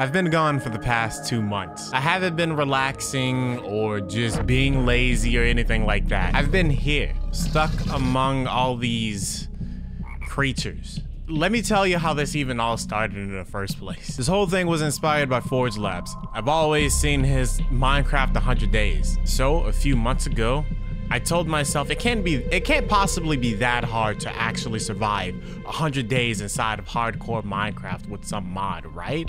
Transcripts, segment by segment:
I've been gone for the past two months. I haven't been relaxing or just being lazy or anything like that. I've been here, stuck among all these creatures. Let me tell you how this even all started in the first place. This whole thing was inspired by Forge Labs. I've always seen his Minecraft 100 Days. So a few months ago, I told myself it can't be it can't possibly be that hard to actually survive 100 days inside of hardcore Minecraft with some mod, right?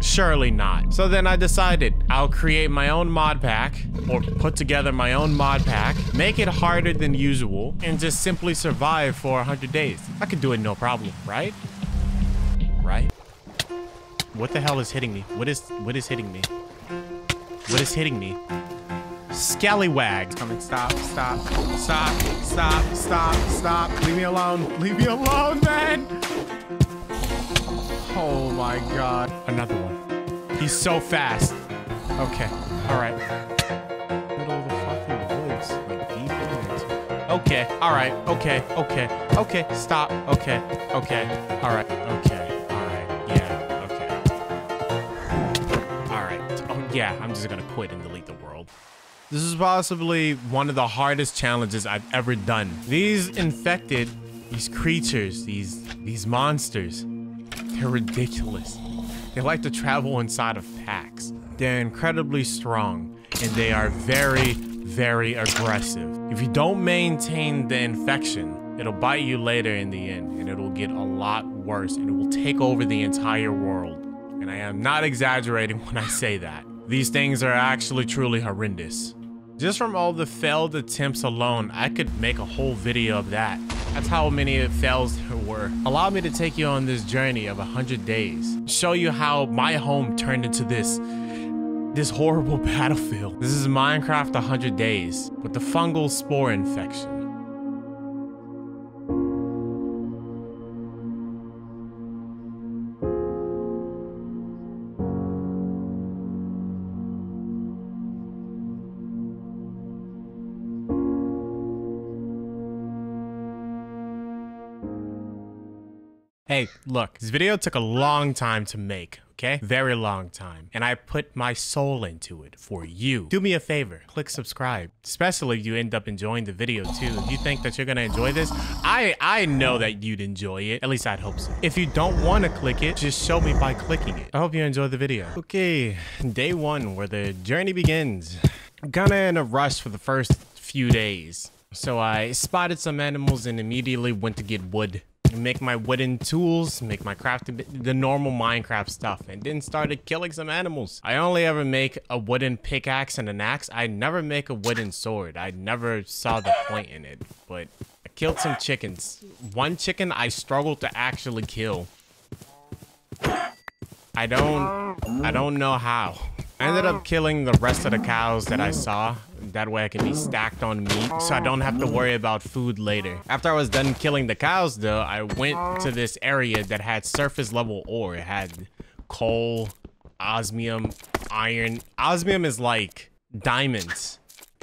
Surely not. So then I decided I'll create my own mod pack or put together my own mod pack, make it harder than usual, and just simply survive for 100 days. I could do it no problem, right? Right? What the hell is hitting me? What is what is hitting me? What is hitting me? Scallywag. Coming. Stop, stop, stop, stop, stop, stop. Leave me alone. Leave me alone, man. Oh my god. Another one. He's so fast. Okay. All right. Middle of the fucking woods. Like deep in it. Okay. All right. Okay. Okay. Okay. Stop. Okay. Okay. All right. Okay. All right. Yeah. Okay. All right. Oh, yeah. I'm just gonna quit and delete the world. This is possibly one of the hardest challenges I've ever done. These infected, these creatures, these these monsters, they're ridiculous. They like to travel inside of packs. They're incredibly strong and they are very, very aggressive. If you don't maintain the infection, it'll bite you later in the end and it'll get a lot worse and it will take over the entire world. And I am not exaggerating when I say that. These things are actually truly horrendous. Just from all the failed attempts alone, I could make a whole video of that. That's how many fails there were. Allow me to take you on this journey of 100 days. Show you how my home turned into this, this horrible battlefield. This is Minecraft 100 days with the fungal spore infection. Hey, look, this video took a long time to make, okay? Very long time. And I put my soul into it for you. Do me a favor, click subscribe. Especially if you end up enjoying the video too. If you think that you're gonna enjoy this, I, I know that you'd enjoy it. At least I'd hope so. If you don't wanna click it, just show me by clicking it. I hope you enjoy the video. Okay, day one, where the journey begins. I'm kinda in a rush for the first few days. So I spotted some animals and immediately went to get wood make my wooden tools, make my crafting, the normal Minecraft stuff, and then started killing some animals. I only ever make a wooden pickaxe and an axe. I never make a wooden sword. I never saw the point in it, but I killed some chickens. One chicken I struggled to actually kill. I don't, I don't know how. I ended up killing the rest of the cows that I saw. That way I can be stacked on meat so I don't have to worry about food later. After I was done killing the cows though, I went to this area that had surface level ore. It had coal, osmium, iron. Osmium is like diamonds,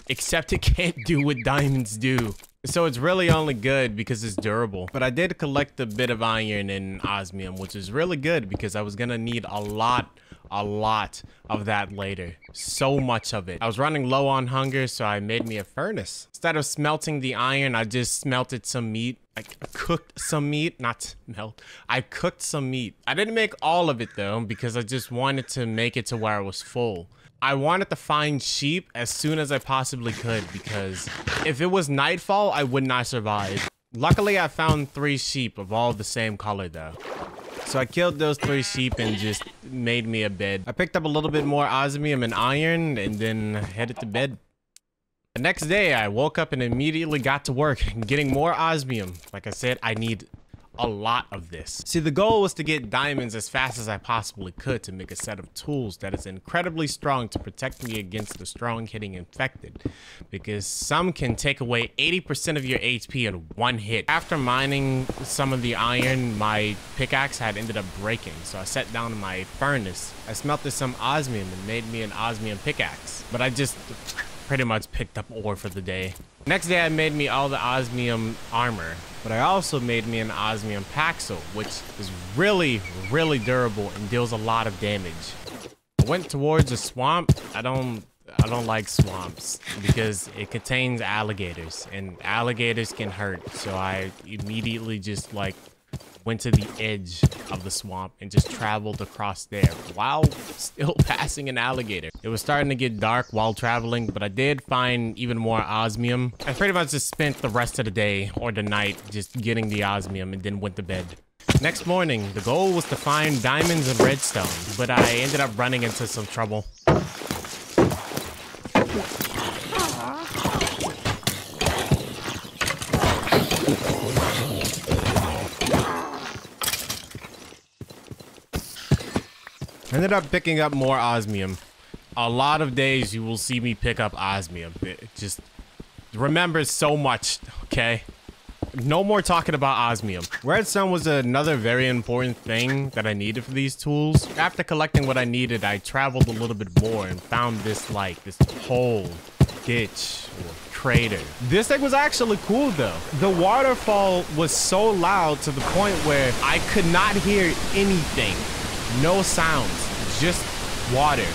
except it can't do what diamonds do. So it's really only good because it's durable. But I did collect a bit of iron and osmium, which is really good because I was gonna need a lot a lot of that later. So much of it. I was running low on hunger, so I made me a furnace. Instead of smelting the iron, I just smelted some meat. I cooked some meat, not melt. I cooked some meat. I didn't make all of it though, because I just wanted to make it to where I was full. I wanted to find sheep as soon as I possibly could because if it was nightfall, I would not survive. Luckily, I found three sheep of all the same color though. So I killed those three sheep and just made me a bed. I picked up a little bit more osmium and iron and then headed to bed. The next day, I woke up and immediately got to work getting more osmium. Like I said, I need a lot of this. See, the goal was to get diamonds as fast as I possibly could to make a set of tools that is incredibly strong to protect me against the strong hitting infected. Because some can take away 80% of your HP in one hit. After mining some of the iron, my pickaxe had ended up breaking. So I sat down in my furnace. I smelted some osmium and made me an osmium pickaxe. But I just pretty much picked up ore for the day. Next day, I made me all the osmium armor, but I also made me an osmium paxel, which is really, really durable and deals a lot of damage. I went towards a swamp. I don't I don't like swamps because it contains alligators and alligators can hurt. So I immediately just like went to the edge of the swamp and just traveled across there while still passing an alligator. It was starting to get dark while traveling, but I did find even more osmium. I pretty much just spent the rest of the day or the night just getting the osmium and then went to bed. Next morning, the goal was to find diamonds and redstone, but I ended up running into some trouble. Ended up picking up more osmium. A lot of days you will see me pick up osmium. It just remember so much, okay? No more talking about osmium. Redstone was another very important thing that I needed for these tools. After collecting what I needed, I traveled a little bit more and found this like this hole, ditch, or crater. This thing was actually cool though. The waterfall was so loud to the point where I could not hear anything. No sounds, just water.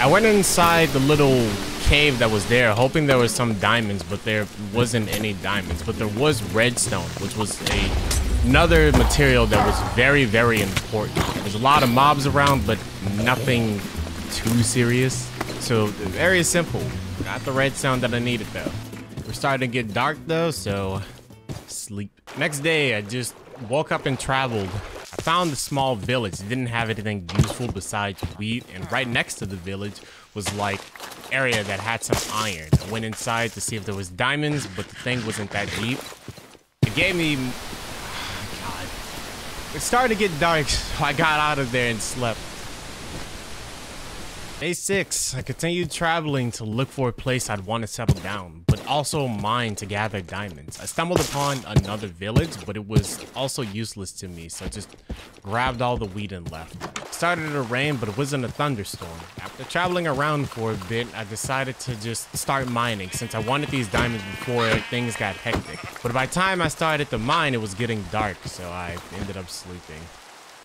I went inside the little cave that was there, hoping there was some diamonds, but there wasn't any diamonds. But there was redstone, which was a another material that was very, very important. There's a lot of mobs around, but nothing too serious. So very simple. Got the red redstone that I needed though. We're starting to get dark though, so sleep. Next day, I just woke up and traveled. I found a small village. It didn't have anything useful besides wheat, and right next to the village was like area that had some iron. I went inside to see if there was diamonds, but the thing wasn't that deep. It gave me it started to get dark, so I got out of there and slept. Day 6, I continued traveling to look for a place I'd want to settle down, but also mine to gather diamonds. I stumbled upon another village, but it was also useless to me, so I just grabbed all the wheat and left. It started to rain, but it wasn't a thunderstorm. After traveling around for a bit, I decided to just start mining since I wanted these diamonds before things got hectic. But by the time I started to mine, it was getting dark, so I ended up sleeping.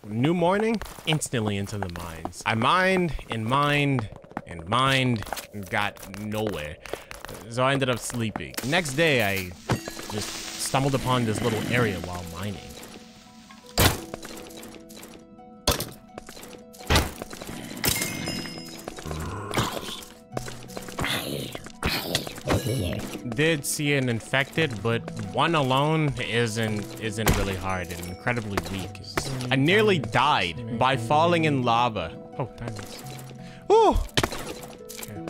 New morning, instantly into the mines. I mined and mined and mined and got nowhere. So I ended up sleeping. Next day, I just stumbled upon this little area while mining. Did see an infected, but one alone isn't isn't really hard and incredibly weak. I nearly died by falling in lava. Oh, diamonds. Ooh. Okay.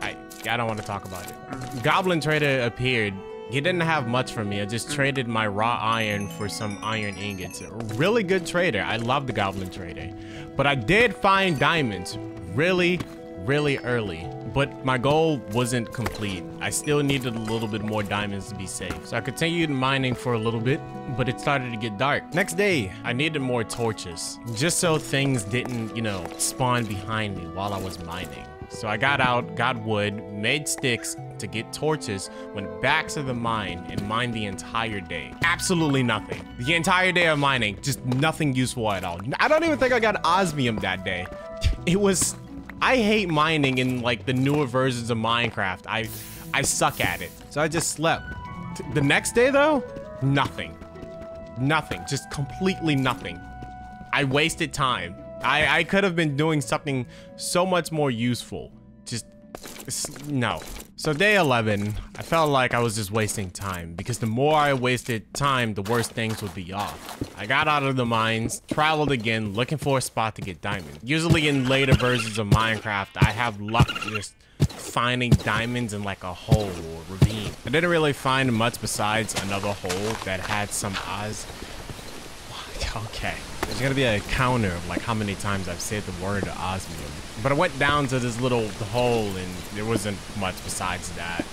I I don't want to talk about it. Goblin Trader appeared. He didn't have much for me. I just traded my raw iron for some iron ingots. Really good trader. I love the Goblin Trader. But I did find diamonds really, really early but my goal wasn't complete. I still needed a little bit more diamonds to be safe. So I continued mining for a little bit, but it started to get dark. Next day, I needed more torches, just so things didn't, you know, spawn behind me while I was mining. So I got out, got wood, made sticks to get torches, went back to the mine and mined the entire day. Absolutely nothing. The entire day of mining, just nothing useful at all. I don't even think I got osmium that day. It was I hate mining in like the newer versions of Minecraft. I I suck at it. So I just slept. The next day though, nothing. Nothing. Just completely nothing. I wasted time. I, I could have been doing something so much more useful. Just, no. So day 11, I felt like I was just wasting time because the more I wasted time, the worse things would be off. I got out of the mines, traveled again, looking for a spot to get diamonds. Usually in later versions of Minecraft, I have luck just finding diamonds in like a hole or ravine. I didn't really find much besides another hole that had some Oz. Okay. There's gonna be a counter of like how many times I've said the word osmium. But I went down to this little hole and there wasn't much besides that.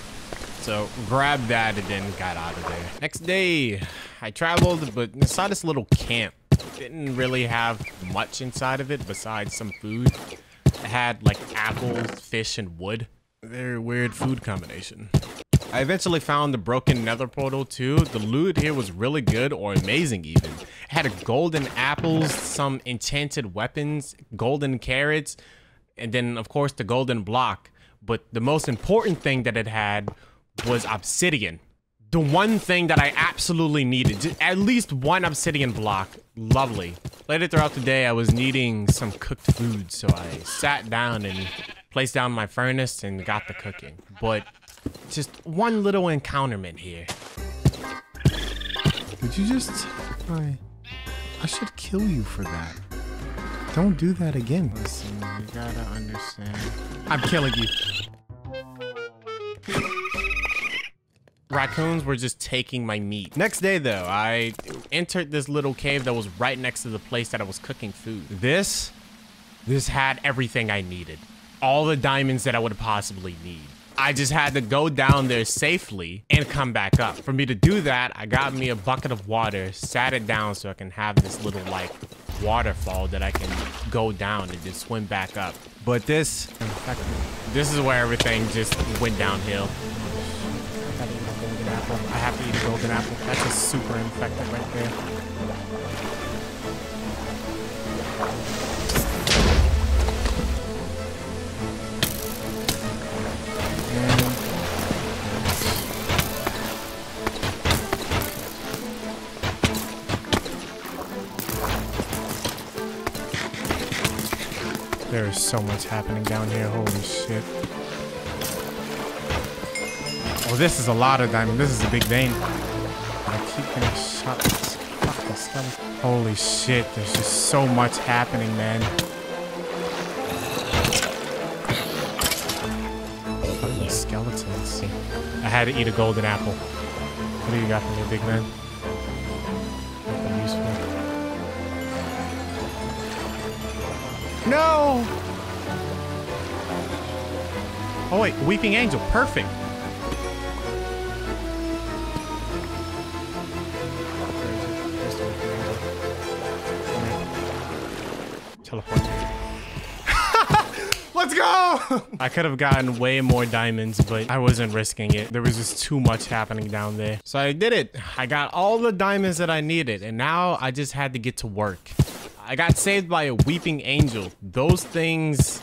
So grabbed that and then got out of there. Next day, I traveled, but saw this little camp. Didn't really have much inside of it besides some food. It had like apples, fish, and wood. Very weird food combination. I eventually found the broken nether portal too. The loot here was really good or amazing even. It had a golden apples, some enchanted weapons, golden carrots, and then of course the golden block. But the most important thing that it had was obsidian. The one thing that I absolutely needed, at least one obsidian block. Lovely. Later throughout the day, I was needing some cooked food, so I sat down and placed down my furnace and got the cooking. But just one little encounterment here. Would you just... I... I should kill you for that. Don't do that again. Listen, you gotta understand. I'm killing you. Raccoons were just taking my meat. Next day, though, I entered this little cave that was right next to the place that I was cooking food. This, this had everything I needed. All the diamonds that I would possibly need. I just had to go down there safely and come back up. For me to do that, I got me a bucket of water, sat it down so I can have this little like waterfall that I can go down and just swim back up. But this, this is where everything just went downhill. I have to eat a golden apple. That's a super infected right there. There is so much happening down here. Holy shit. Oh, this is a lot of diamond. This is a big vein. I keep getting shot. Fucking skeleton. Holy shit. There's just so much happening, man. Fucking skeletons. I had to eat a golden apple. What do you got for me, big man? No! Oh wait, Weeping Angel, perfect. Teleport. Let's go! I could have gotten way more diamonds, but I wasn't risking it. There was just too much happening down there. So I did it. I got all the diamonds that I needed, and now I just had to get to work. I got saved by a weeping angel. Those things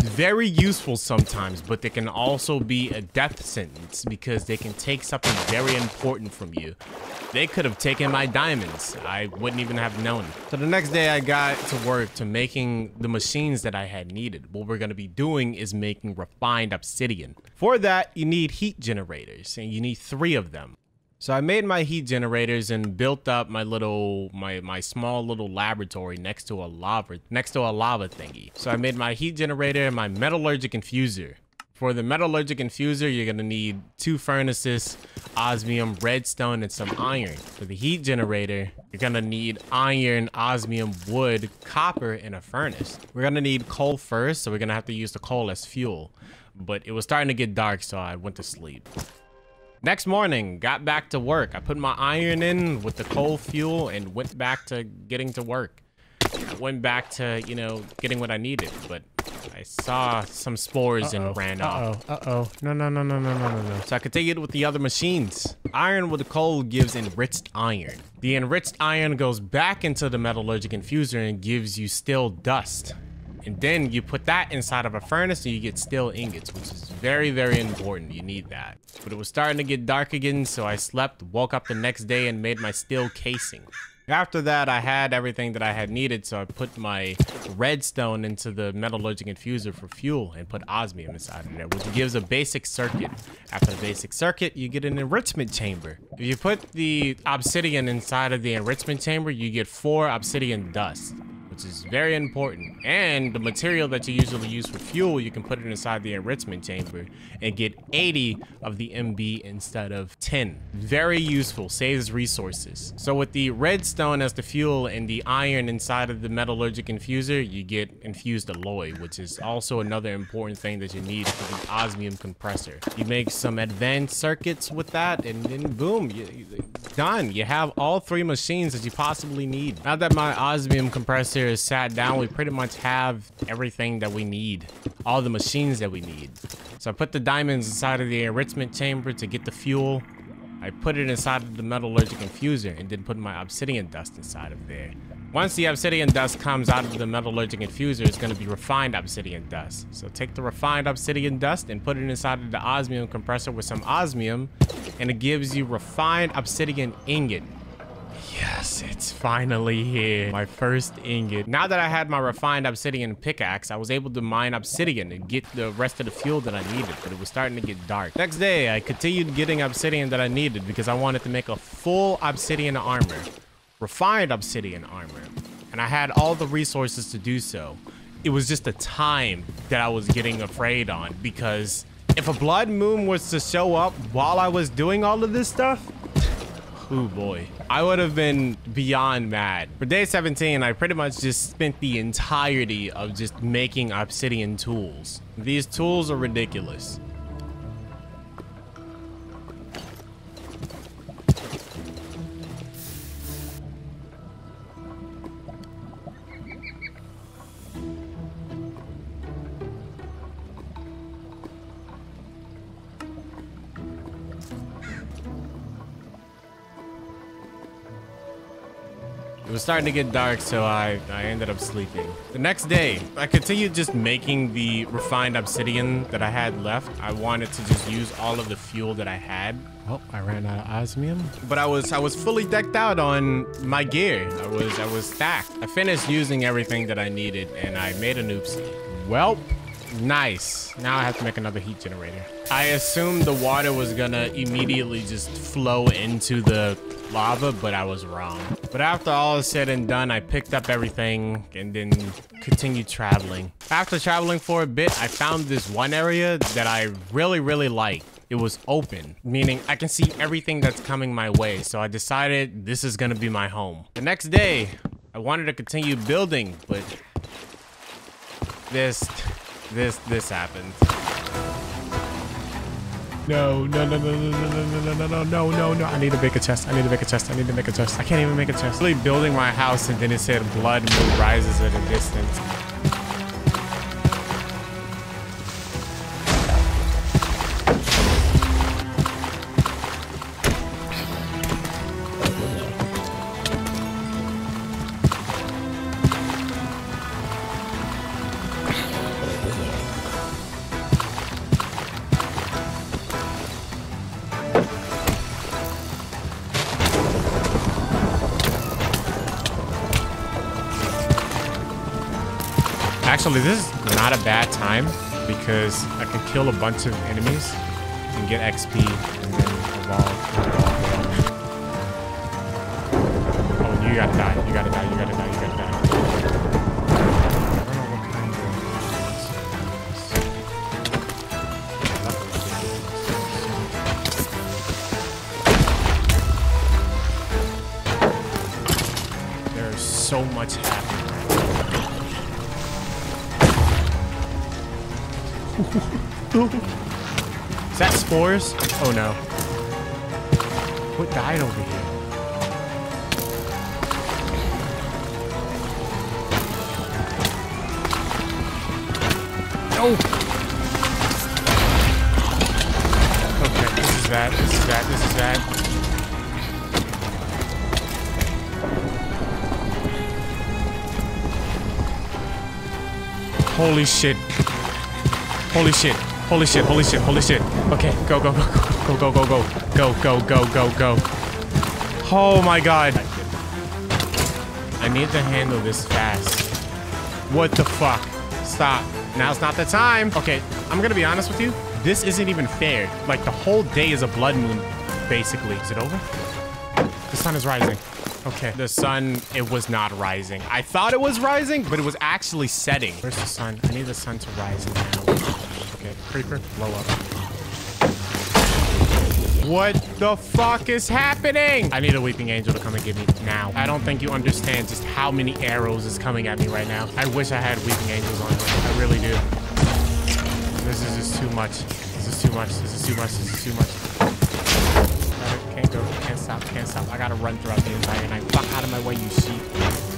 very useful sometimes, but they can also be a death sentence because they can take something very important from you. They could have taken my diamonds. I wouldn't even have known. So the next day I got to work to making the machines that I had needed. What we're going to be doing is making refined obsidian. For that, you need heat generators and you need three of them. So I made my heat generators and built up my little, my, my small little laboratory next to a lava, next to a lava thingy. So I made my heat generator and my metallurgic infuser. For the metallurgic infuser, you're gonna need two furnaces, osmium, redstone, and some iron. For the heat generator, you're gonna need iron, osmium, wood, copper, and a furnace. We're gonna need coal first, so we're gonna have to use the coal as fuel. But it was starting to get dark, so I went to sleep. Next morning, got back to work. I put my iron in with the coal fuel and went back to getting to work. I went back to, you know, getting what I needed, but I saw some spores and ran off. Uh-oh, uh-oh. No, no, no, no, no, no, no, no. So I could take it with the other machines. Iron with the coal gives enriched iron. The enriched iron goes back into the metallurgic infuser and gives you steel dust. And then you put that inside of a furnace and you get steel ingots, which is very, very important. You need that. But it was starting to get dark again, so I slept, woke up the next day and made my steel casing. After that, I had everything that I had needed, so I put my redstone into the metallurgic infuser for fuel and put osmium inside of there, which gives a basic circuit. After the basic circuit, you get an enrichment chamber. If you put the obsidian inside of the enrichment chamber, you get four obsidian dust is very important. And the material that you usually use for fuel, you can put it inside the enrichment chamber and get 80 of the MB instead of 10. Very useful, saves resources. So with the redstone as the fuel and the iron inside of the metallurgic infuser, you get infused alloy, which is also another important thing that you need for the osmium compressor. You make some advanced circuits with that and then boom, you, you, done. You have all three machines that you possibly need. Now that my osmium compressor is sat down, we pretty much have everything that we need. All the machines that we need. So I put the diamonds inside of the enrichment chamber to get the fuel. I put it inside of the metallurgic infuser and then put my obsidian dust inside of there. Once the obsidian dust comes out of the metallurgic infuser, it's going to be refined obsidian dust. So take the refined obsidian dust and put it inside of the osmium compressor with some osmium, and it gives you refined obsidian ingot. Yes, it's finally here. My first ingot. Now that I had my refined obsidian pickaxe, I was able to mine obsidian and get the rest of the fuel that I needed, but it was starting to get dark. Next day, I continued getting obsidian that I needed because I wanted to make a full obsidian armor, refined obsidian armor, and I had all the resources to do so. It was just the time that I was getting afraid on because if a blood moon was to show up while I was doing all of this stuff, Oh boy. I would have been beyond mad. For day 17, I pretty much just spent the entirety of just making obsidian tools. These tools are ridiculous. It was starting to get dark, so I, I ended up sleeping. The next day, I continued just making the refined obsidian that I had left. I wanted to just use all of the fuel that I had. Oh, I ran out of osmium. But I was I was fully decked out on my gear. I was I was stacked. I finished using everything that I needed and I made an oopsie. Well, Nice. Now I have to make another heat generator. I assumed the water was gonna immediately just flow into the lava, but I was wrong. But after all is said and done, I picked up everything and then continued traveling. After traveling for a bit, I found this one area that I really, really like. It was open, meaning I can see everything that's coming my way. So I decided this is gonna be my home. The next day, I wanted to continue building, but this this this happened. No, no, no, no, no, no, no, no, no, no, no, no. I need to make a chest. I need to make a chest. I need to make a chest. I can't even make a chest. Really building my house and then it said blood moon rises at a distance. A bad time because I can kill a bunch of enemies and get XP and then evolve. Oh, you gotta die. You gotta Is that spores? Oh no. What died over here? No! Okay, this is that, this is that, this is that. Holy shit. Holy shit. Holy shit. Holy shit. Holy shit. Okay, go, go, go, go, go, go, go, go, go, go, go, go. Oh my god. I need to handle this fast. What the fuck? Stop. Now's not the time. Okay, I'm gonna be honest with you. This isn't even fair. Like, the whole day is a blood moon, basically. Is it over? The sun is rising. Okay, the sun, it was not rising. I thought it was rising, but it was actually setting. Where's the sun? I need the sun to rise now. Creeper, blow up. What the fuck is happening? I need a weeping angel to come and get me now. I don't think you understand just how many arrows is coming at me right now. I wish I had weeping angels on. I really do. This is just too much. This is too much. This is too much. This is too much. Can't go. Can't stop. Can't stop. I gotta run throughout the entire night. Fuck out of my way, you sheep.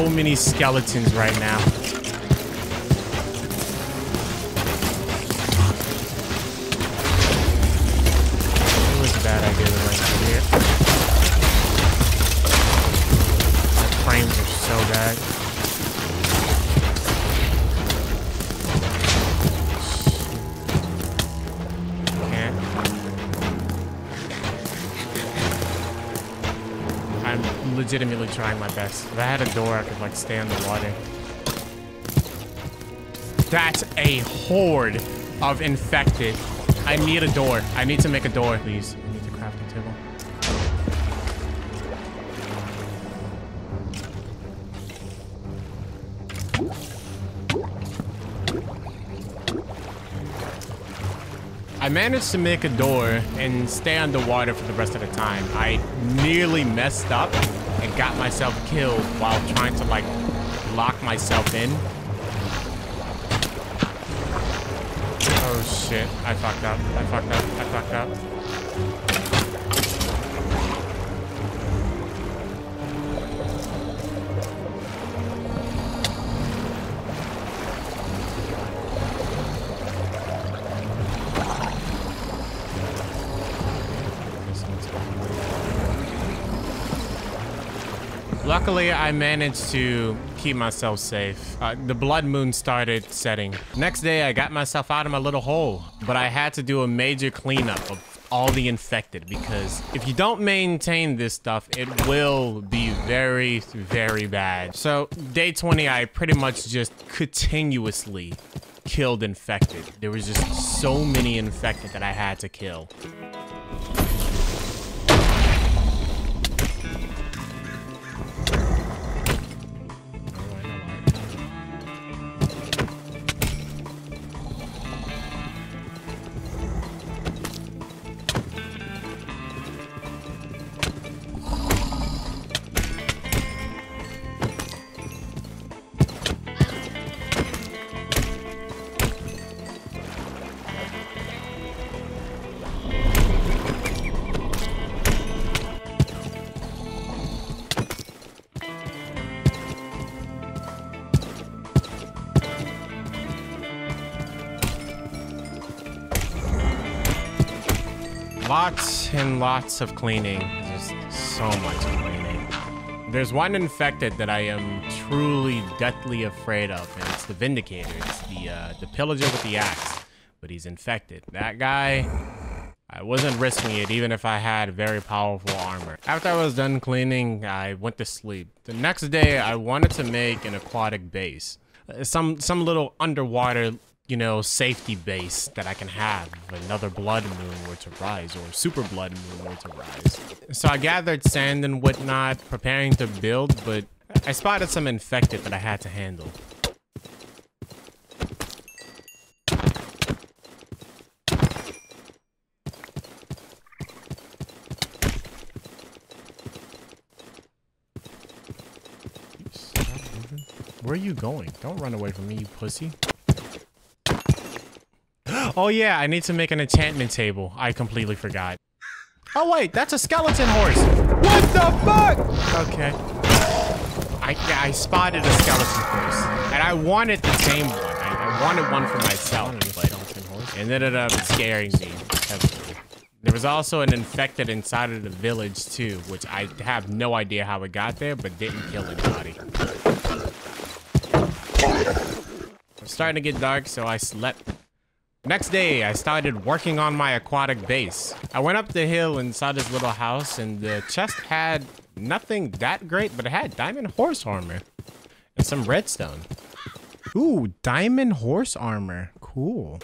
So many skeletons right now. Legitimately trying my best. If I had a door, I could like stay on the water. That's a horde of infected. I need a door. I need to make a door, please. I need to craft a table. I managed to make a door and stay underwater for the rest of the time. I nearly messed up and got myself killed while trying to like lock myself in. Oh shit, I fucked up. I fucked up. I fucked up. Luckily, I managed to keep myself safe. Uh, the blood moon started setting. Next day, I got myself out of my little hole, but I had to do a major cleanup of all the infected because if you don't maintain this stuff, it will be very, very bad. So day 20, I pretty much just continuously killed infected. There was just so many infected that I had to kill. Lots and lots of cleaning. Just so much cleaning. There's one infected that I am truly deathly afraid of, and it's the Vindicator. It's the uh, the pillager with the axe, but he's infected. That guy, I wasn't risking it, even if I had very powerful armor. After I was done cleaning, I went to sleep. The next day, I wanted to make an aquatic base, Uh, some some little underwater you know, safety base that I can have if another blood moon were to rise or super blood moon were to rise. So I gathered sand and whatnot, preparing to build, but I spotted some infected that I had to handle. Where are you going? Don't run away from me, you pussy. Oh yeah, I need to make an enchantment table. I completely forgot. Oh wait, that's a skeleton horse. What the fuck? Okay. I, yeah, I spotted a skeleton horse, and I wanted the tame one. I, I wanted one for myself, but it ended up scaring me heavily. There was also an infected inside of the village too, which I have no idea how it got there, but didn't kill anybody. It's starting to get dark, so I slept. Next day, I started working on my aquatic base. I went up the hill and saw this little house, and the chest had nothing that great, but it had diamond horse armor and some redstone. Ooh, diamond horse armor. Cool.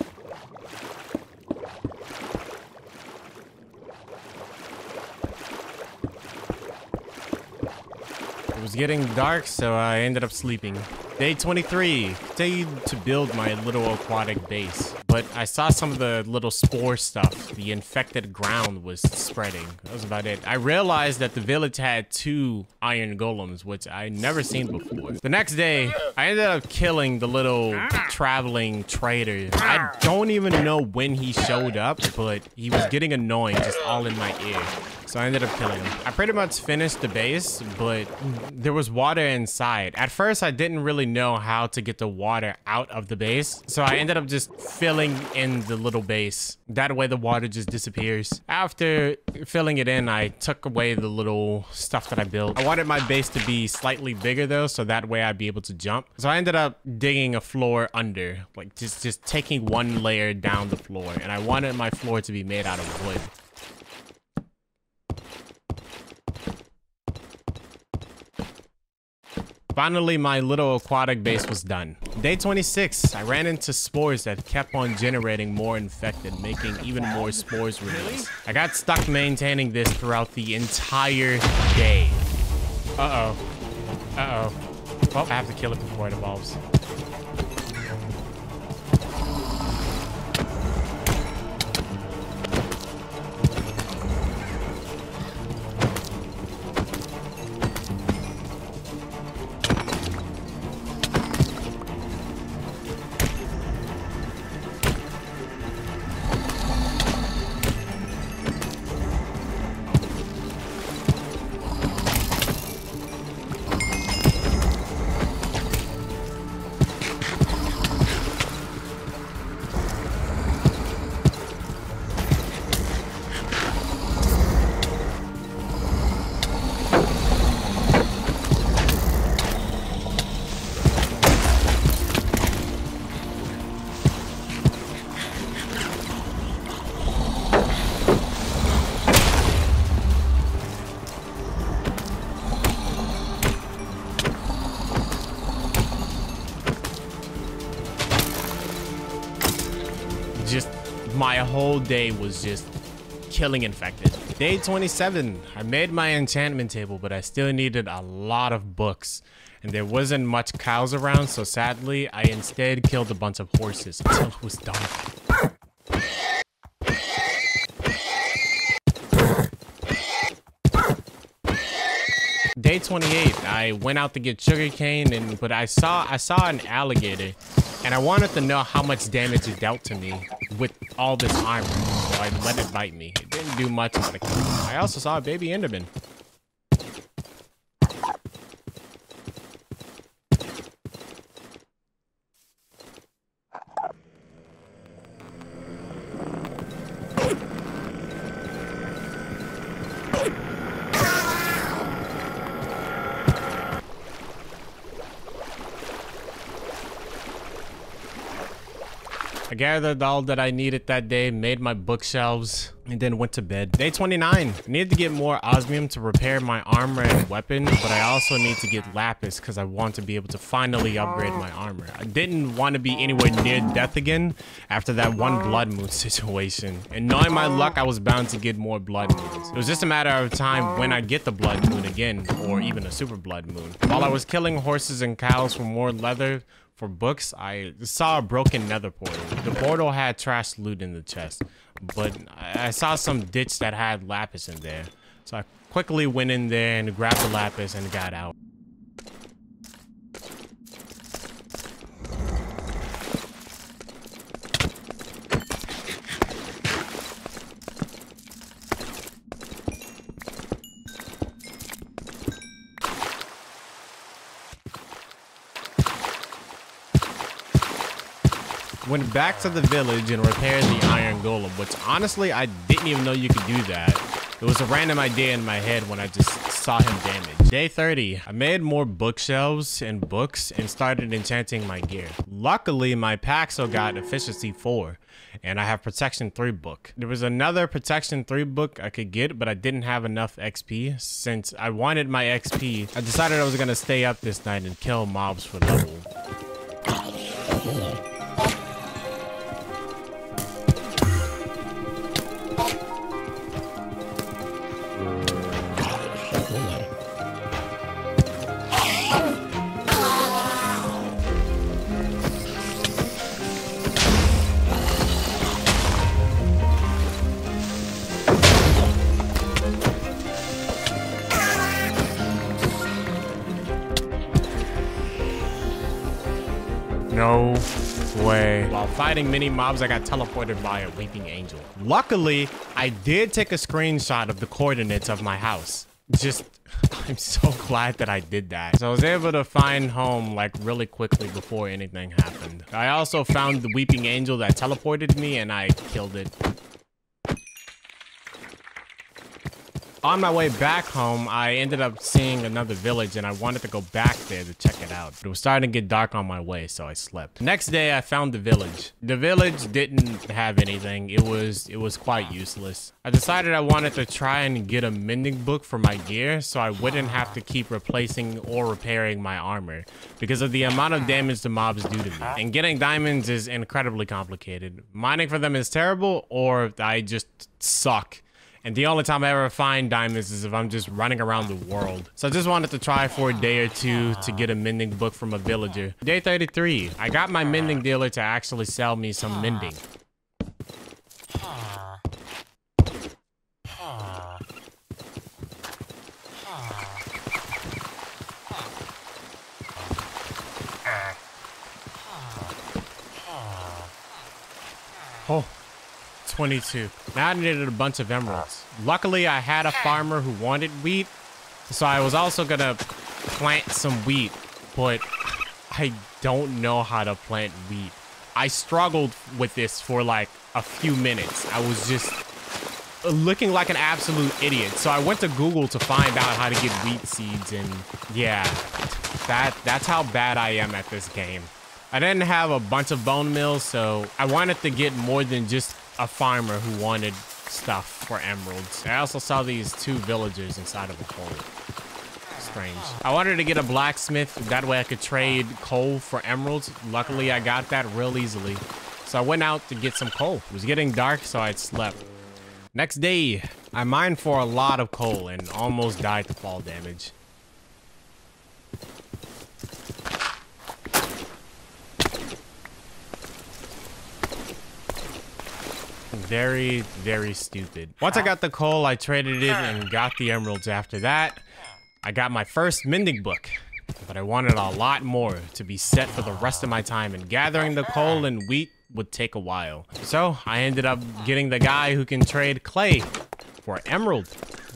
It was getting dark, so I ended up sleeping. Day 23, continued to build my little aquatic base, but I saw some of the little spore stuff. The infected ground was spreading. That was about it. I realized that the village had two iron golems, which I never seen before. The next day, I ended up killing the little traveling trader. I don't even know when he showed up, but he was getting annoying just all in my ear. So I ended up killing him. I pretty much finished the base, but there was water inside. At first, I didn't really know how to get the water out of the base. So I ended up just filling in the little base. That way the water just disappears. After filling it in, I took away the little stuff that I built. I wanted my base to be slightly bigger though, so that way I'd be able to jump. So I ended up digging a floor under, like just, just taking one layer down the floor. And I wanted my floor to be made out of wood. Finally, my little aquatic base was done. Day 26, I ran into spores that kept on generating more infected, making even more spores release. I got stuck maintaining this throughout the entire day. Uh-oh. Uh-oh. Well, I have to kill it before it evolves. Day was just killing infected. Day 27, I made my enchantment table, but I still needed a lot of books. And there wasn't much cows around, so sadly, I instead killed a bunch of horses until it was dark. Day 28, I went out to get sugarcane, and but I saw I saw an alligator, and I wanted to know how much damage it dealt to me with all this armor. So I let it bite me. It didn't do much, I also saw a baby Enderman. I gathered all that I needed that day, made my bookshelves, and then went to bed. Day 29. I needed to get more osmium to repair my armor and weapon, but I also need to get lapis because I want to be able to finally upgrade my armor. I didn't want to be anywhere near death again after that one blood moon situation. And knowing my luck, I was bound to get more blood moons. It was just a matter of time when I get the blood moon again, or even a super blood moon. While I was killing horses and cows for more leather, for books, I saw a broken nether portal. The portal had trash loot in the chest, but I saw some ditch that had lapis in there. So I quickly went in there and grabbed the lapis and got out. Went back to the village and repaired the iron golem, which honestly, I didn't even know you could do that. It was a random idea in my head when I just saw him damage. Day 30, I made more bookshelves and books and started enchanting my gear. Luckily, my Paxel got efficiency 4 and I have protection 3 book. There was another protection 3 book I could get, but I didn't have enough XP. Since I wanted my XP, I decided I was gonna stay up this night and kill mobs for level. No way. While fighting mini mobs, I got teleported by a weeping angel. Luckily, I did take a screenshot of the coordinates of my house. Just, I'm so glad that I did that. So I was able to find home like really quickly before anything happened. I also found the weeping angel that teleported me and I killed it. On my way back home, I ended up seeing another village and I wanted to go back there to check it out. It was starting to get dark on my way, so I slept. Next day, I found the village. The village didn't have anything. It was it was quite useless. I decided I wanted to try and get a mending book for my gear so I wouldn't have to keep replacing or repairing my armor because of the amount of damage the mobs do to me. And getting diamonds is incredibly complicated. Mining for them is terrible or I just suck. And the only time I ever find diamonds is if I'm just running around the world. So I just wanted to try for a day or two to get a mending book from a villager. Day 33, I got my mending dealer to actually sell me some mending. 22. Now I needed a bunch of emeralds. Luckily, I had a farmer who wanted wheat, so I was also gonna plant some wheat, but I don't know how to plant wheat. I struggled with this for like a few minutes. I was just looking like an absolute idiot. So I went to Google to find out how to get wheat seeds and yeah, that that's how bad I am at this game. I didn't have a bunch of bone meal, so I wanted to get more than just a farmer who wanted stuff for emeralds. I also saw these two villagers inside of a hole. Strange. I wanted to get a blacksmith. That way I could trade coal for emeralds. Luckily, I got that real easily. So I went out to get some coal. It was getting dark, so I slept. Next day, I mined for a lot of coal and almost died to fall damage. Very, very stupid. Once I got the coal, I traded it and got the emeralds after that. I got my first mending book, but I wanted a lot more to be set for the rest of my time, and gathering the coal and wheat would take a while. So I ended up getting the guy who can trade clay for emerald.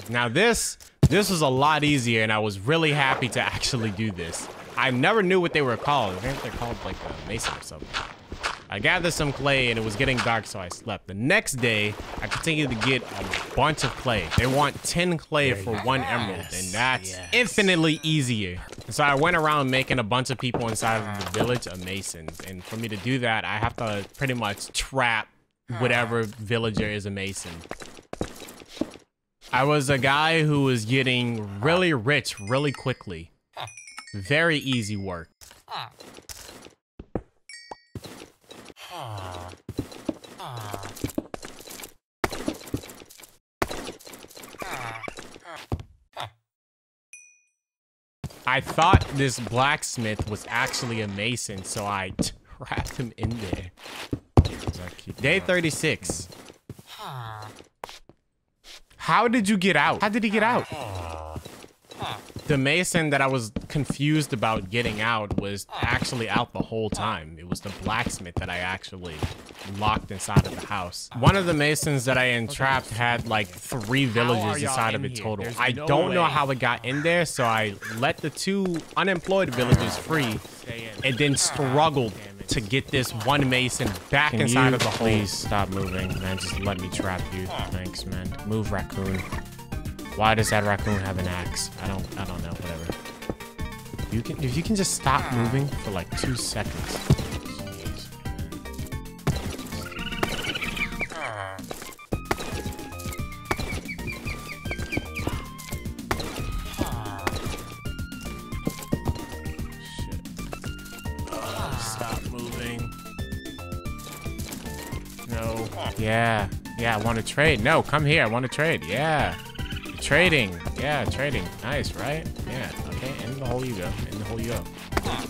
Now this, this was a lot easier, and I was really happy to actually do this. I never knew what they were called. I think they're called like a mason or something. I gathered some clay and it was getting dark, so I slept. The next day, I continued to get a bunch of clay. They want 10 clay for one emerald, and that's yes. infinitely easier. So I went around making a bunch of people inside of the village of masons. And for me to do that, I have to pretty much trap whatever villager is a mason. I was a guy who was getting really rich really quickly. Very easy work. I thought this blacksmith was actually a mason, so I trapped him in there. Day 36. How did you get out? How did he get out? The mason that I was confused about getting out was actually out the whole time. It was the blacksmith that I actually locked inside of the house. One of the masons that I entrapped had like three villagers inside of it total. I don't know how it got in there, so I let the two unemployed villagers free and then struggled to get this one mason back Can inside of the hole. Please stop moving, man. Just let me trap you. Thanks, man. Move, raccoon. Why does that raccoon have an axe? I You can, if you can just stop ah. moving for like two seconds. Jeez. Shit. Stop moving. No. Yeah. Yeah, I want to trade. No, come here. I want to trade. Yeah. Trading. Yeah, trading. Nice, right? Hole you go. In the hole you go.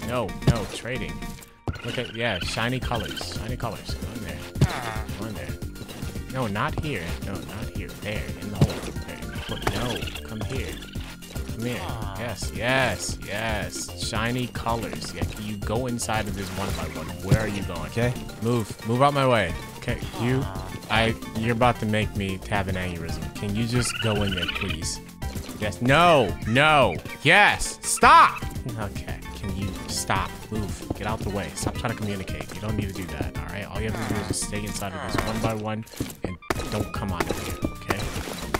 No, no, trading. Look at, yeah, shiny colors. Shiny colors. Go in there. Go in there. No, not here. No, not here. There, in the hole. There. No, come here. Come here. Yes, yes, yes. Shiny colors. Yeah, can you go inside of this one by one? Where are you going? Okay, move. Move out my way. Okay, you. I. You're about to make me have an aneurysm. Can you just go in there, please? Yes. No. No. Yes. Stop. Okay. Can you stop? Move. Get out the way. Stop trying to communicate. You don't need to do that. All right. All you have to do is stay inside of this one by one and don't come out of here. Okay.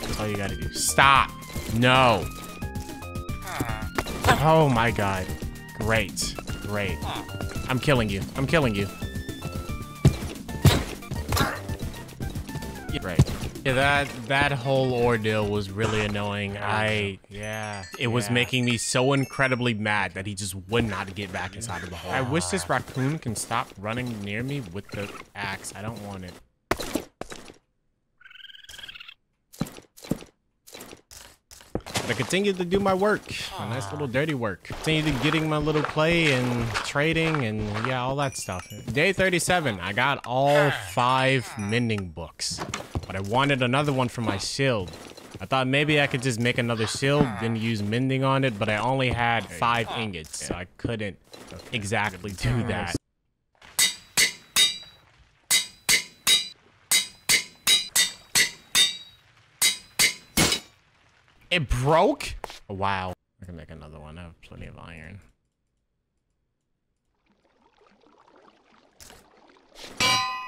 That's all you got to do. Stop. No. Oh my god. Great. Great. I'm killing you. I'm killing you. Right. Yeah, that that whole ordeal was really annoying. I yeah, it was Yeah. making me so incredibly mad that he just would not get back inside of the hole. I wish this raccoon can stop running near me with the axe. I don't want it. I continue to do my work, my nice little dirty work. Continue to getting my little play and trading and yeah, all that stuff. Day 37, I got all five mending books, but I wanted another one for my shield. I thought maybe I could just make another shield and use mending on it, but I only had five ingots, so I couldn't exactly do that. It broke? Wow. I can make another one. I have plenty of iron.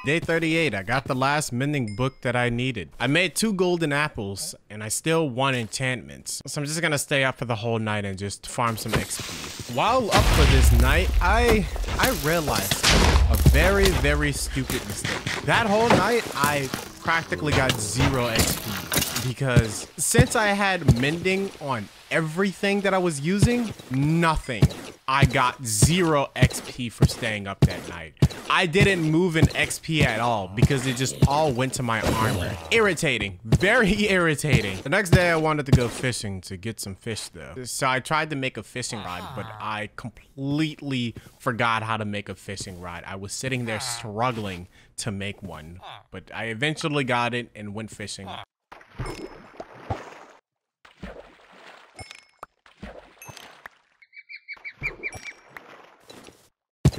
Day 38, I got the last mending book that I needed. I made two golden apples, and I still want enchantments. So I'm just gonna stay up for the whole night and just farm some XP. While up for this night, I I realized a very, very stupid mistake. That whole night, I practically got zero XP because since I had mending on everything that I was using, nothing. I got zero XP for staying up that night. I didn't move an XP at all because it just all went to my armor. Irritating. Very irritating. The next day I wanted to go fishing to get some fish though. So I tried to make a fishing rod, but I completely forgot how to make a fishing rod. I was sitting there struggling to make one, but I eventually got it and went fishing.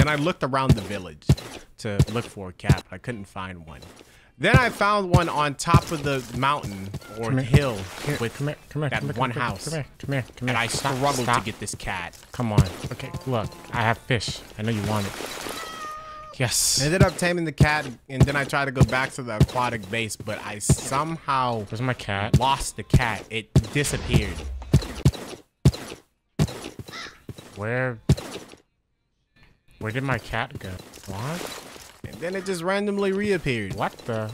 Then I looked around the village to look for a cat, I couldn't find one. Then I found one on top of the mountain or hill with come here, come here, that come here, one come here, house. Come here, come here, come And. I Stop, struggled stop. to get this cat. Come on. Okay, look, I have fish. I know you want it. Yes. I ended up taming the cat, and then I tried to go back to the aquatic base, but I somehow Where's my cat? lost the cat. It disappeared. Where? Where did my cat go? What? And then it just randomly reappeared. What the?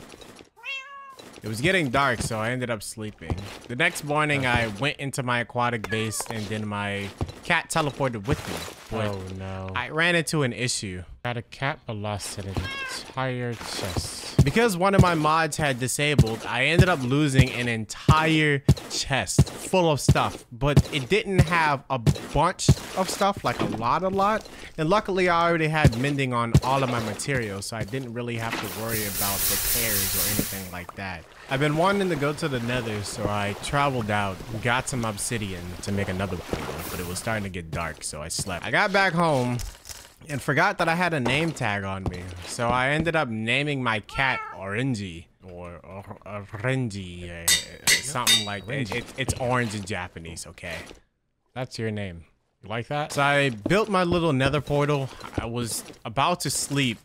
It was getting dark, so I ended up sleeping. The next morning, I went into my aquatic base, and then my cat teleported with me. But Oh no. I ran into an issue. got a cat but lost an entire chest. Because one of my mods had disabled, I ended up losing an entire chest full of stuff. But it didn't have a bunch of stuff, like a lot, a lot. And luckily, I already had mending on all of my materials, so I didn't really have to worry about repairs or anything like that. I've been wanting to go to the nether, so I traveled out, got some obsidian to make another portal, but it was starting to get dark, so I slept. I got back home, and forgot that I had a name tag on me. So I ended up naming my cat Orangey or, or, or uh, something like that. It, it's orange in Japanese, okay? That's your name. You like that? So I built my little nether portal. I was about to sleep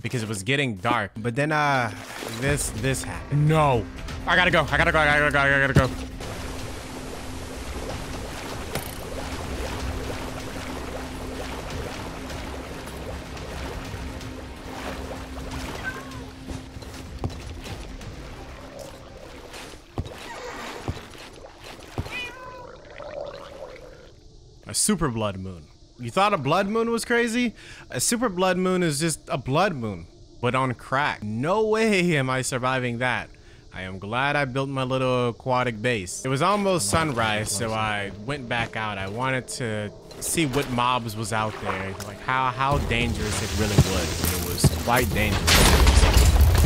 because it was getting dark. But then uh this this happened. No. I gotta go. I gotta go. I gotta go. I gotta go. Super blood moon. You thought a blood moon was crazy? A super blood moon is just a blood moon, but on crack. No way am I surviving that. I am glad I built my little aquatic base. It was almost sunrise, so I went back out. I wanted to see what mobs was out there, like how, how dangerous it really was. It was quite dangerous.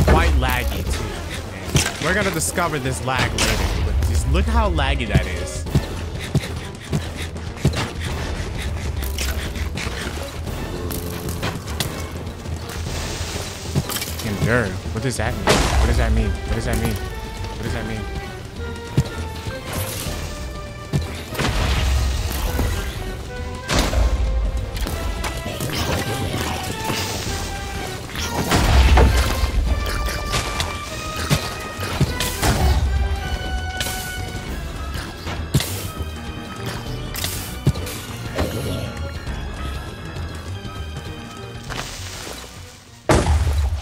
quite laggy too. And we're gonna discover this lag later, but just look how laggy that is. Endure. What does that mean? What does that mean? What does that mean? What does that mean?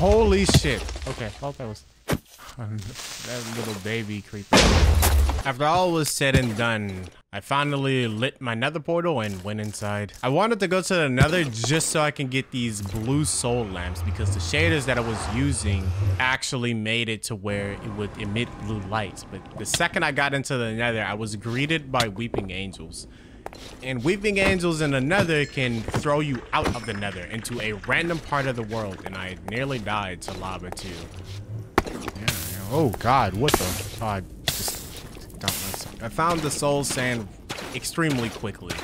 Holy shit. Okay, well that was that little baby creeper. After all was said and done, I finally lit my nether portal and went inside. I wanted to go to the nether just so I can get these blue soul lamps because the shaders that I was using actually made it to where it would emit blue lights. But the second I got into the nether, I was greeted by weeping angels. And weeping angels in the nether can throw you out of the nether into a random part of the world. And I nearly died to lava too. Yeah, yeah. Oh God, what the? Oh, I just I found the soul sand extremely quickly.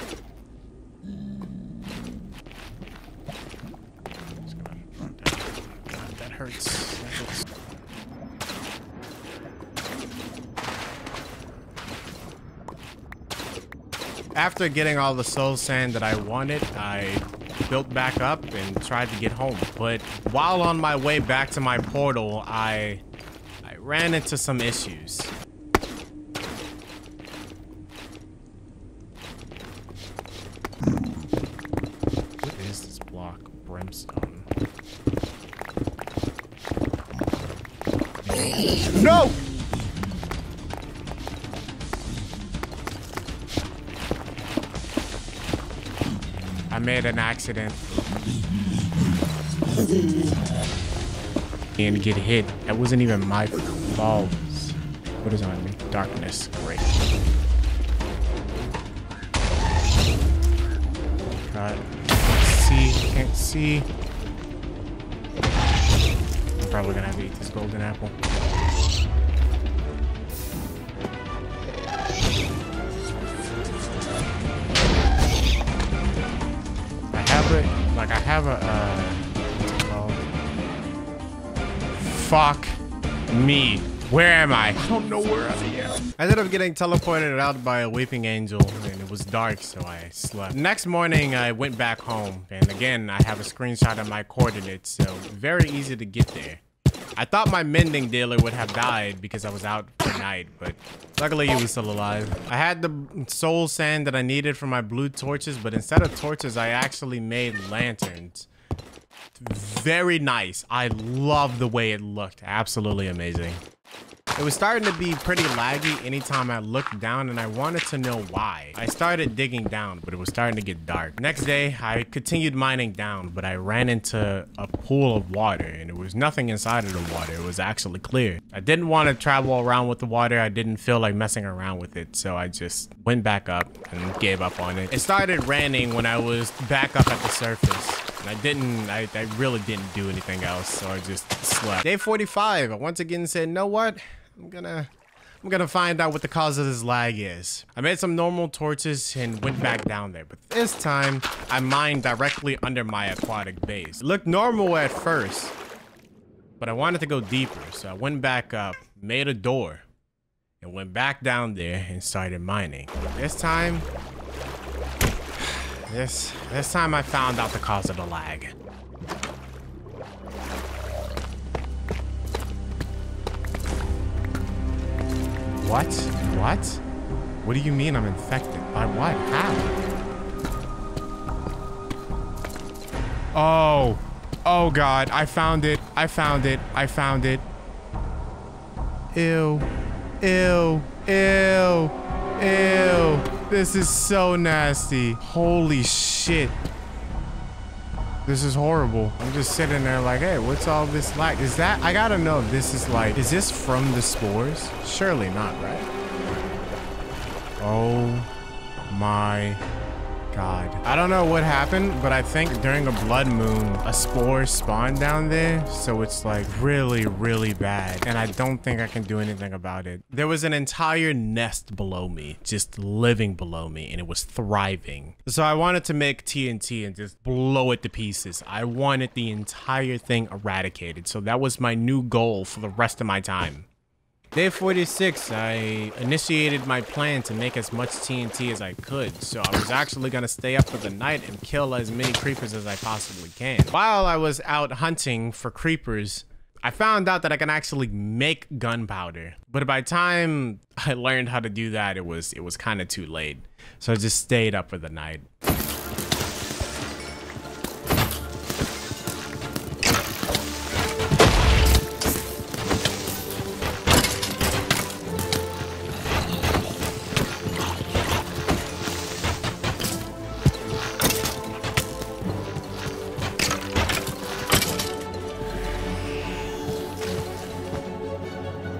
God, oh, that hurts. That hurts. After getting all the soul sand that I wanted, I built back up and tried to get home. But while on my way back to my portal, I I ran into some issues. What is this block? Brimstone. No! I made an accident. And get hit. That wasn't even my fault. What is on me? Darkness. Great. God. See. Can't see. I'm probably gonna have to eat this golden apple. Like I have a, uh, fuck me. Where am I? I don't know where I am. I ended up getting teleported out by a weeping angel and it was dark, so I slept. Next morning, I went back home and again, I have a screenshot of my coordinates, so very easy to get there. I thought my mending dealer would have died because I was out for night, but luckily he was still alive. I had the soul sand that I needed for my blue torches, but instead of torches, I actually made lanterns. Very nice. I love the way it looked. Absolutely amazing. It was starting to be pretty laggy anytime I looked down and I wanted to know why. I started digging down, but it was starting to get dark. Next day, I continued mining down, but I ran into a pool of water and there was nothing inside of the water. It was actually clear. I didn't want to travel around with the water. I didn't feel like messing around with it, so I just went back up and gave up on it. It started raining when I was back up at the surface. I didn't, I, I really didn't do anything else, so I just slept. Day 45, I once again said, know what? I'm gonna I'm gonna find out what the cause of this lag is. I made some normal torches and went back down there, but this time I mined directly under my aquatic base. It looked normal at first, but I wanted to go deeper, so I went back up, made a door, and went back down there and started mining. This time, this this time I found out the cause of the lag. What? What? What do you mean I'm infected? By what? How? Oh. Oh god, I found it. I found it. I found it. Ew. Ew. Ew. Ew. This is so nasty. Holy shit. This is horrible. I'm just sitting there like, hey, what's all this like? Is that, I gotta know if this is like, is this from the spores? Surely not, right? Oh my God. I don't know what happened, but I think during a blood moon, a spore spawned down there. So it's like really, really bad. And I don't think I can do anything about it. There was an entire nest below me, just living below me, and it was thriving. So I wanted to make TNT and just blow it to pieces. I wanted the entire thing eradicated. So that was my new goal for the rest of my time. Day 46, I initiated my plan to make as much TNT as I could, so I was actually going to stay up for the night and kill as many creepers as I possibly can. While I was out hunting for creepers, I found out that I can actually make gunpowder, but by the time I learned how to do that, it was it was kind of too late. So I just stayed up for the night.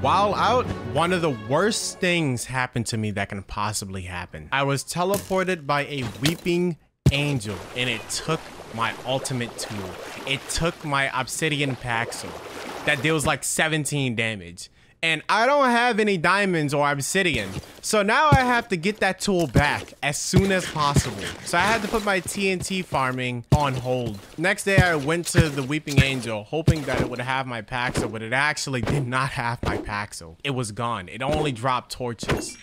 While out, one of the worst things happened to me that can possibly happen. I was teleported by a weeping angel and it took my ultimate tool. It took my obsidian paxel that deals like 17 damage and I don't have any diamonds or obsidian. So now I have to get that tool back as soon as possible. So I had to put my TNT farming on hold. Next day, I went to the Weeping Angel, hoping that it would have my Paxel, but it actually did not have my Paxel. It was gone. It only dropped torches.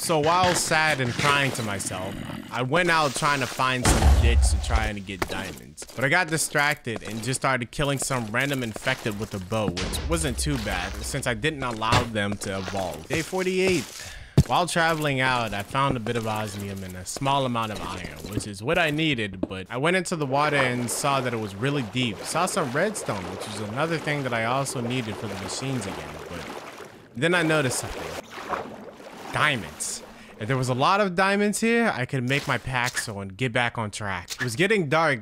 So while sad and crying to myself, I went out trying to find some ditch to try and get diamonds. But I got distracted and just started killing some random infected with a bow, which wasn't too bad since I didn't allow them to evolve. Day 48. While traveling out, I found a bit of osmium and a small amount of iron, which is what I needed, but I went into the water and saw that it was really deep. Saw some redstone, which is another thing that I also needed for the machines again, but then I noticed something diamonds. If there was a lot of diamonds here, I could make my Paxel and get back on track. It was getting dark,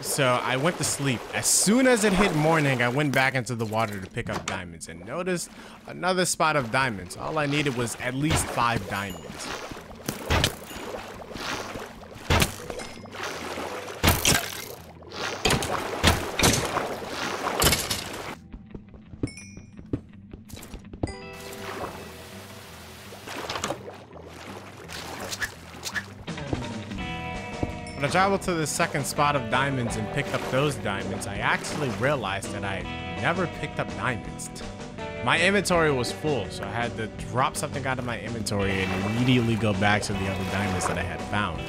so I went to sleep. As soon as it hit morning, I went back into the water to pick up diamonds and noticed another spot of diamonds. All I needed was at least five diamonds. Traveled to the second spot of diamonds and picked up those diamonds, I actually realized that I never picked up diamonds. My inventory was full, so I had to drop something out of my inventory and immediately go back to the other diamonds that I had found.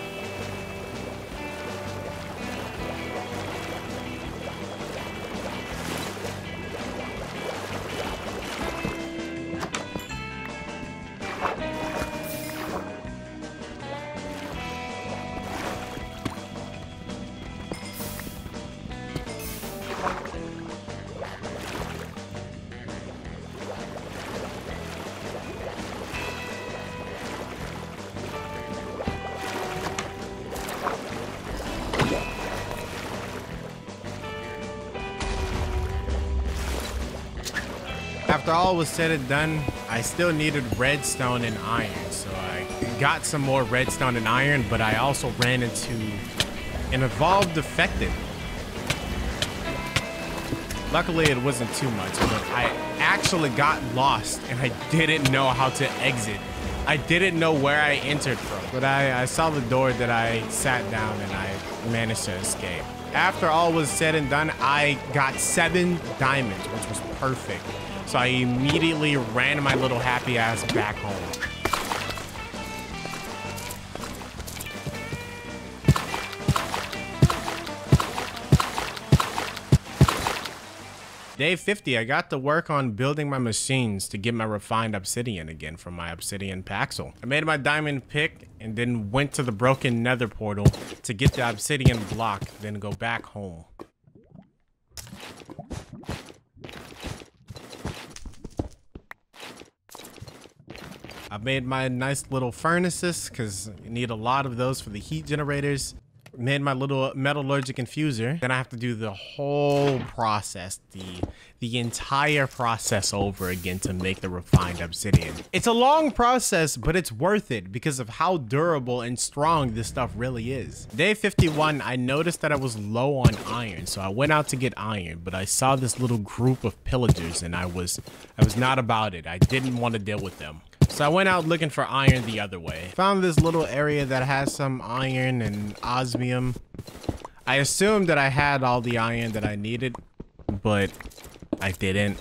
All was said and done, I still needed redstone and iron, so I got some more redstone and iron, but I also ran into an evolved defective. Luckily, it wasn't too much, but I actually got lost and I didn't know how to exit. I didn't know where I entered from, but I, I saw the door that I sat down and I managed to escape. After all was said and done, I got seven diamonds, which was perfect. So I immediately ran my little happy ass back home. Day 50, I got to work on building my machines to get my refined obsidian again from my obsidian paxel. I made my diamond pick and then went to the broken nether portal to get the obsidian block, then go back home. I made my nice little furnaces because you need a lot of those for the heat generators. Made my little metallurgic infuser. Then I have to do the whole process, the the entire process over again to make the refined obsidian. It's a long process, but it's worth it because of how durable and strong this stuff really is. Day 51, I noticed that I was low on iron, so I went out to get iron, but I saw this little group of pillagers and I was I was not about it. I didn't want to deal with them. So I went out looking for iron the other way. Found this little area that has some iron and osmium. I assumed that I had all the iron that I needed, but I didn't.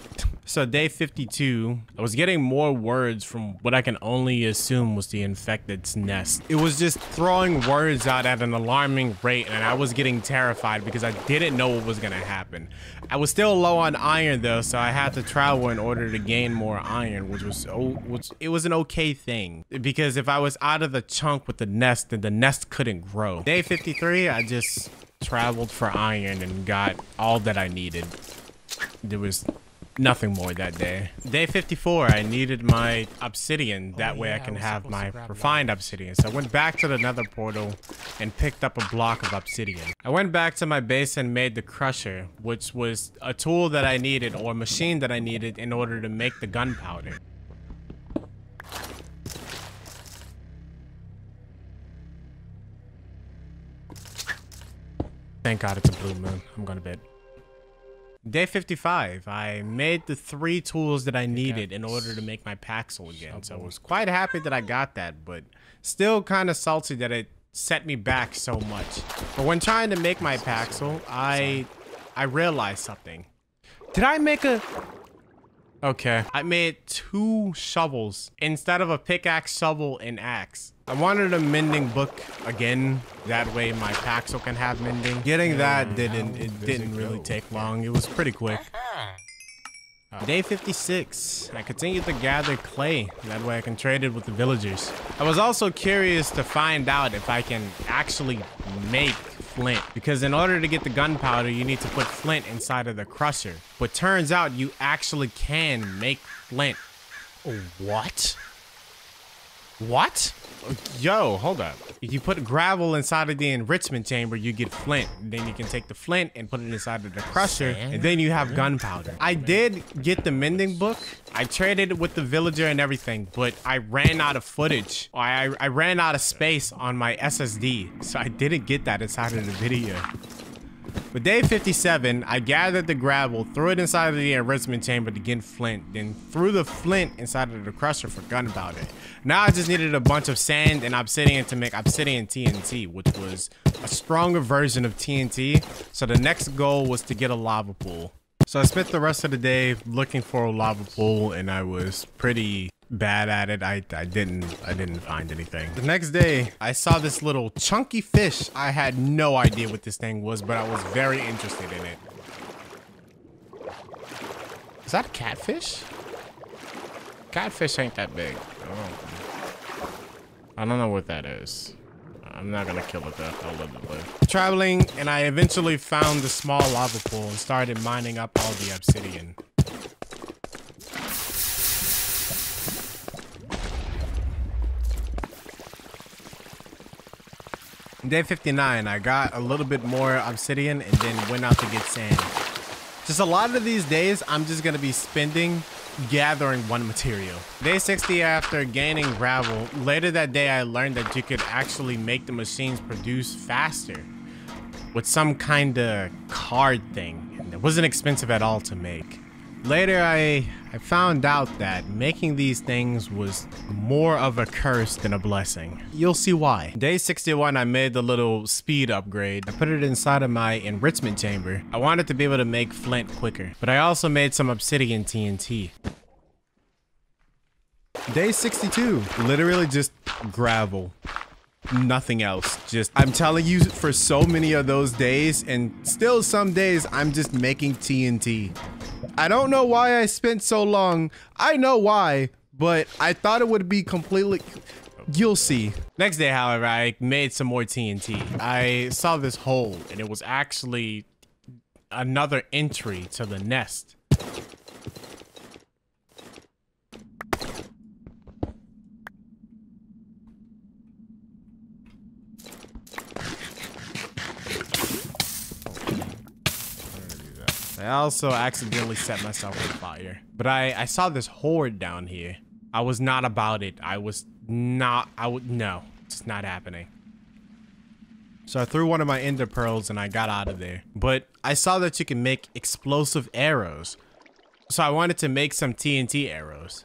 So day 52, I was getting more words from what I can only assume was the infected's nest. It was just throwing words out at an alarming rate and I was getting terrified because I didn't know what was gonna happen. I was still low on iron though, so I had to travel in order to gain more iron, which was oh, which it was an okay thing because if I was out of the chunk with the nest, then the nest couldn't grow. Day 53, I just traveled for iron and got all that I needed. There was nothing more that day. Day 54, I needed my obsidian. That oh, way yeah, I can I have my refined that. obsidian. So I went back to the nether portal and picked up a block of obsidian. I went back to my base and made the crusher, which was a tool that I needed or a machine that I needed in order to make the gunpowder. Thank God it's a blue moon. I'm going to bed. Day 55, I made the three tools that I needed in order to make my Paxel again. So I was quite happy that I got that, but still kind of salty that it set me back so much. But when trying to make my Paxel, I I realized something. Did I make a... Okay. I made two shovels instead of a pickaxe, shovel, and axe. I wanted a mending book again. That way my Paxel can have mending. Getting that didn't it didn't really take long. It was pretty quick. Uh, day 56. I continued to gather clay. That way I can trade it with the villagers. I was also curious to find out if I can actually make flint. Because in order to get the gunpowder, you need to put flint inside of the crusher. But turns out you actually can make flint. What? What? Yo, hold up. If you put gravel inside of the enrichment chamber, you get flint. Then you can take the flint and put it inside of the crusher, and then you have gunpowder. I did get the mending book. I traded with the villager and everything, but I ran out of footage. I, I ran out of space on my SSD, so I didn't get that inside of the video. With day 57, I gathered the gravel, threw it inside of the enrichment chamber to get flint, then threw the flint inside of the crusher for gunpowder. Now I just needed a bunch of sand and obsidian to make obsidian TNT, which was a stronger version of TNT. So the next goal was to get a lava pool. So I spent the rest of the day looking for a lava pool and I was pretty bad at it. I, I didn't I didn't find anything. The next day, I saw this little chunky fish. I had no idea what this thing was, but I was very interested in it. Is that a catfish? Catfish ain't that big. Oh. I don't know what that is. I'm not gonna kill it though. I'll let it live. Traveling, and I eventually found the small lava pool and started mining up all the obsidian. Day 59, I got a little bit more obsidian and then went out to get sand. Just a lot of these days, I'm just going to be spending gathering one material. Day 60 after gaining gravel, later that day I learned that you could actually make the machines produce faster with some kind of card thing. It wasn't expensive at all to make. Later, I, I found out that making these things was more of a curse than a blessing. You'll see why. Day 61, I made the little speed upgrade. I put it inside of my enrichment chamber. I wanted to be able to make flint quicker, but I also made some obsidian TNT. Day 62, literally just gravel nothing else. Just, I'm telling you for so many of those days and still some days I'm just making TNT. I don't know why I spent so long. I know why, but I thought it would be completely... You'll see. Next day, however, I made some more TNT. I saw this hole, and it was actually another entry to the nest. I also accidentally set myself on fire. But I, I saw this horde down here. I was not about it. I was not, I would, no, it's not happening. So I threw one of my ender pearls and I got out of there. But I saw that you can make explosive arrows. So I wanted to make some TNT arrows.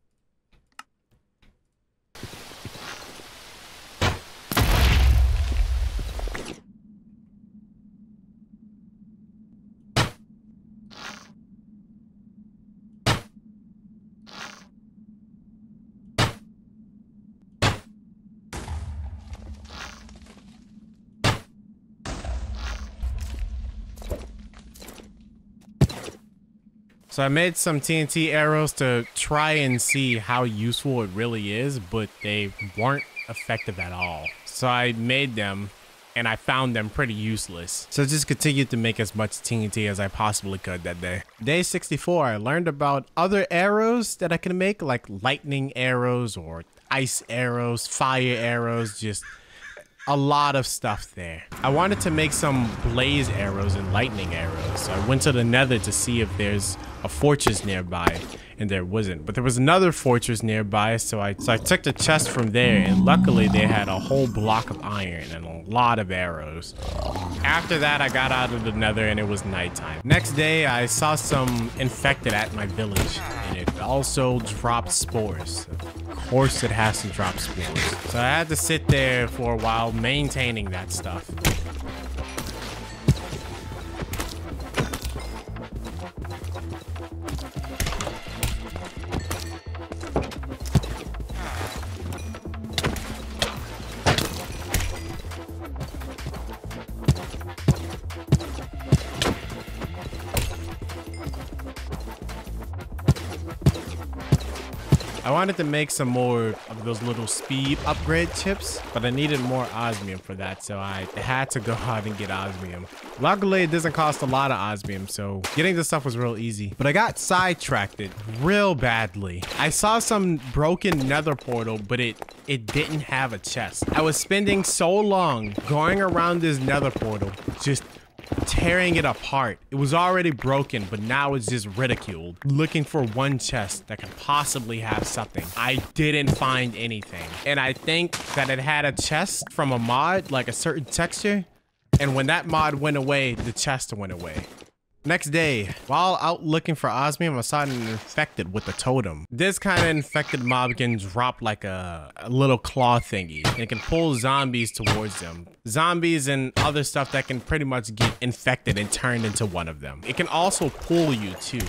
So I made some TNT arrows to try and see how useful it really is, but they weren't effective at all. So I made them and I found them pretty useless. So I just continued to make as much TNT as I possibly could that day. Day 64, I learned about other arrows that I can make, like lightning arrows or ice arrows, fire arrows, just a lot of stuff there. I wanted to make some blaze arrows and lightning arrows. So I went to the nether to see if there's a fortress nearby and there wasn't. But there was another fortress nearby, so I so I took the chest from there and luckily they had a whole block of iron and a lot of arrows. After that, I got out of the nether and it was nighttime. Next day, I saw some infected at my village and it also dropped spores. Of course it has to drop spores. So I had to sit there for a while maintaining that stuff. Wanted to make some more of those little speed upgrade chips, but I needed more osmium for that, so I had to go out and get osmium. Luckily, it doesn't cost a lot of osmium, so getting this stuff was real easy. But I got sidetracked real badly. I saw some broken nether portal, but it, it didn't have a chest. I was spending so long going around this nether portal, just tearing it apart. It was already broken, but now it's just ridiculed. Looking for one chest that could possibly have something. I didn't find anything. And I think that it had a chest from a mod, like a certain texture. And when that mod went away, the chest went away. Next day, while out looking for osmium, I saw an infected with a totem. This kind of infected mob can drop like a, a little claw thingy. And it can pull zombies towards them. Zombies and other stuff that can pretty much get infected and turned into one of them. It can also pull you too.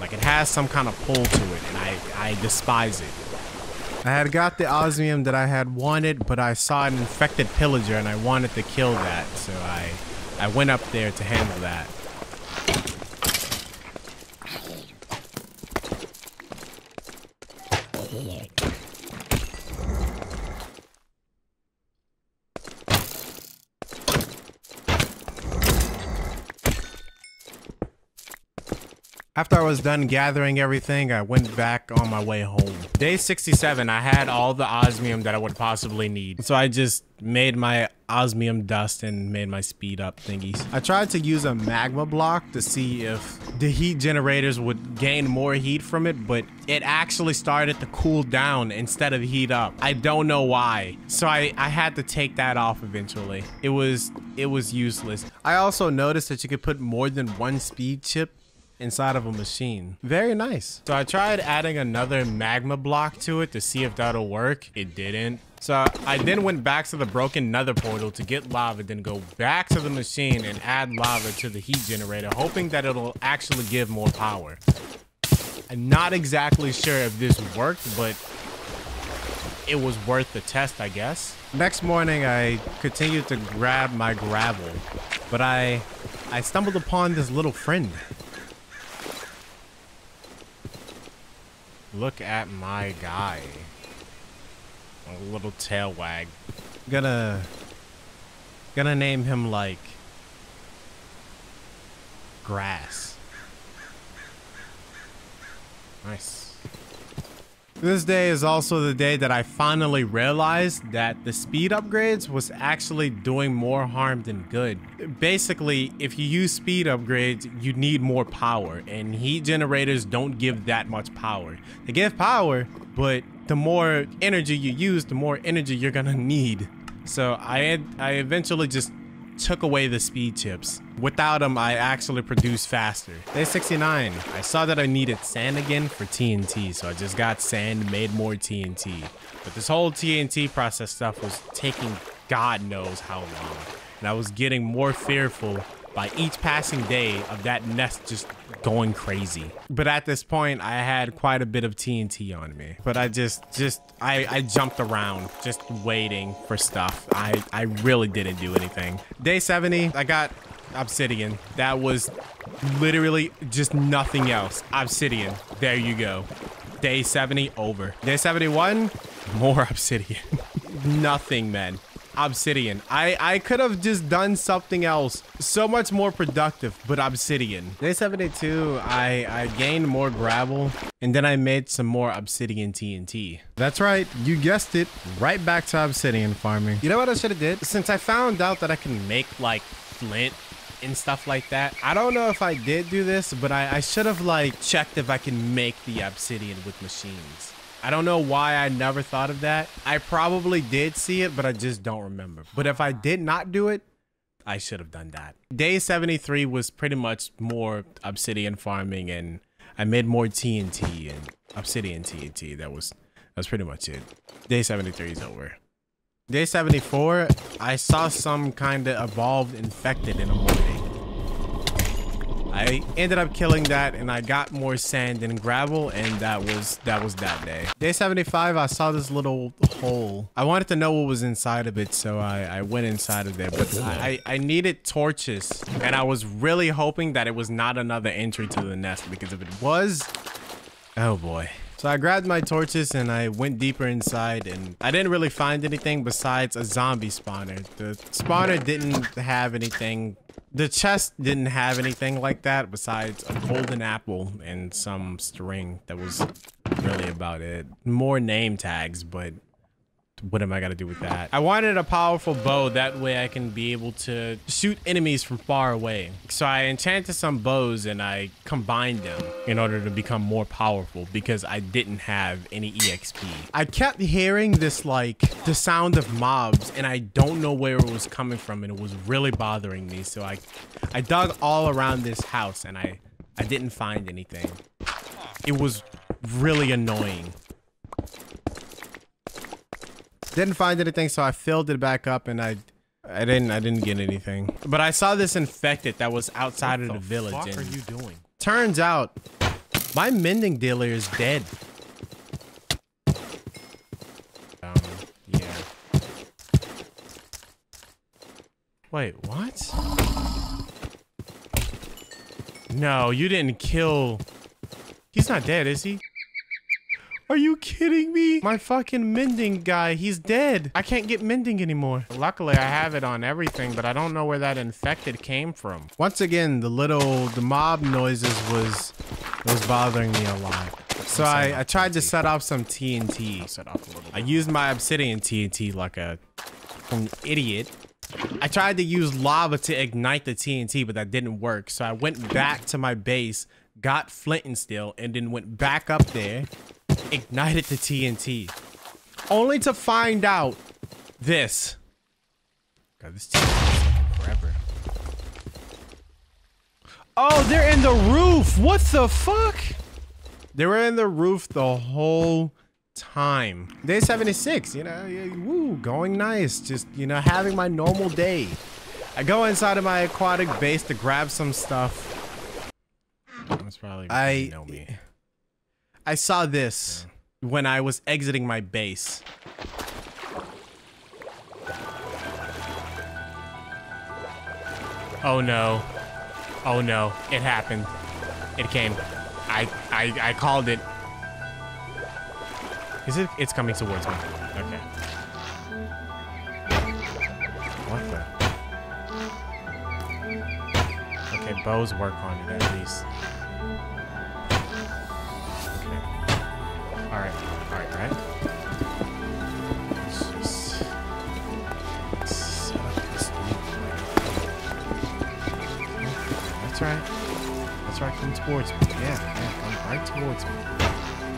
Like it has some kind of pull to it and I, I despise it. I had got the osmium that I had wanted, but I saw an infected pillager and I wanted to kill that. So I, I went up there to handle that. After I was done gathering everything, I went back on my way home. Day 67, I had all the osmium that I would possibly need. So I just made my osmium dust and made my speed up thingies. I tried to use a magma block to see if the heat generators would gain more heat from it, but it actually started to cool down instead of heat up. I don't know why. So I, I had to take that off eventually. It was it was useless. I also noticed that you could put more than one speed chip inside of a machine. Very nice. So I tried adding another magma block to it to see if that'll work. It didn't. So uh, I then went back to the broken nether portal to get lava, then go back to the machine and add lava to the heat generator, hoping that it'll actually give more power. I'm not exactly sure if this worked, but it was worth the test, I guess. Next morning, I continued to grab my gravel, but I, I stumbled upon this little friend. Look at my guy. A little tail wag. Gonna... Gonna name him like... Grass. Nice. This day is also the day that I finally realized that the speed upgrades was actually doing more harm than good. Basically, if you use speed upgrades, you need more power, and heat generators don't give that much power. They give power, but the more energy you use, the more energy you're gonna need. So I had, I eventually just took away the speed chips. Without them, I actually produced faster. Day 69, I saw that I needed sand again for TNT, so I just got sand, made more TNT. But this whole TNT process stuff was taking God knows how long. And I was getting more fearful by each passing day of that nest just going crazy. But at this point, I had quite a bit of TNT on me. But I just, just, I, I jumped around just waiting for stuff. I, I really didn't do anything. Day 70, I got obsidian. That was literally just nothing else. Obsidian. There you go. Day 70, over. Day 71, more obsidian. nothing, man obsidian. I, I could have just done something else so much more productive, but obsidian. Day 72, I, I gained more gravel and then I made some more obsidian TNT. That's right, you guessed it, right back to obsidian farming. You know what I should have did? Since I found out that I can make like flint and stuff like that. I don't know if I did do this, but I, I should have like checked if I can make the obsidian with machines. I don't know why I never thought of that. I probably did see it, but I just don't remember. But if I did not do it, I should have done that. Day 73 was pretty much more obsidian farming and I made more TNT and obsidian TNT. That was that's pretty much it. Day 73 is over. Day 74, I saw some kind of evolved infected in a morning. I ended up killing that and I got more sand and gravel and that was that was that day. Day 75, I saw this little hole. I wanted to know what was inside of it, so I, I went inside of there. But I, I needed torches and I was really hoping that it was not another entry to the nest because if it was, oh boy. So I grabbed my torches and I went deeper inside and I didn't really find anything besides a zombie spawner. The spawner didn't have anything the chest didn't have anything like that besides a golden apple and some string. That was really about it. More name tags, but what am I gonna do with that? I wanted a powerful bow. That way I can be able to shoot enemies from far away. So I enchanted some bows and I combined them in order to become more powerful because I didn't have any EXP. I kept hearing this like the sound of mobs and I don't know where it was coming from and it was really bothering me. So I, I dug all around this house and I, I didn't find anything. It was really annoying. Didn't find anything, so I filled it back up and I I didn't I didn't get anything. But I saw this infected that was outside what of the, the village. What are you doing? Turns out my mending dealer is dead. Um, yeah. Wait, what? No, you didn't kill... He's not dead, is he? Are you kidding me? My fucking mending guy, he's dead. I can't get mending anymore. Luckily, I have it on everything, but I don't know where that infected came from. Once again, the little, the mob noises was, was bothering me a lot. So I, I tried to set off some TNT. Set off a little. I used my obsidian TNT like a an idiot. I tried to use lava to ignite the TNT, but that didn't work. So I went back to my base, got flint and steel, and then went back up there ignited the TNT. Only to find out this. God, this TNT forever. Oh, they're in the roof. What the fuck? They were in the roof the whole time. Day 76, you know, woo, going nice. Just, you know, having my normal day. I go inside of my aquatic base to grab some stuff. That's probably I know me. I saw this yeah. when I was exiting my base. Oh no. Oh no. It happened. It came. I I I called it. Is it it's coming towards me. Okay. What the? Okay, bows work on it at least. All right. All right. Let's just set up this. That's right. That's right. Come towards me. Yeah. Yeah. Come right towards me.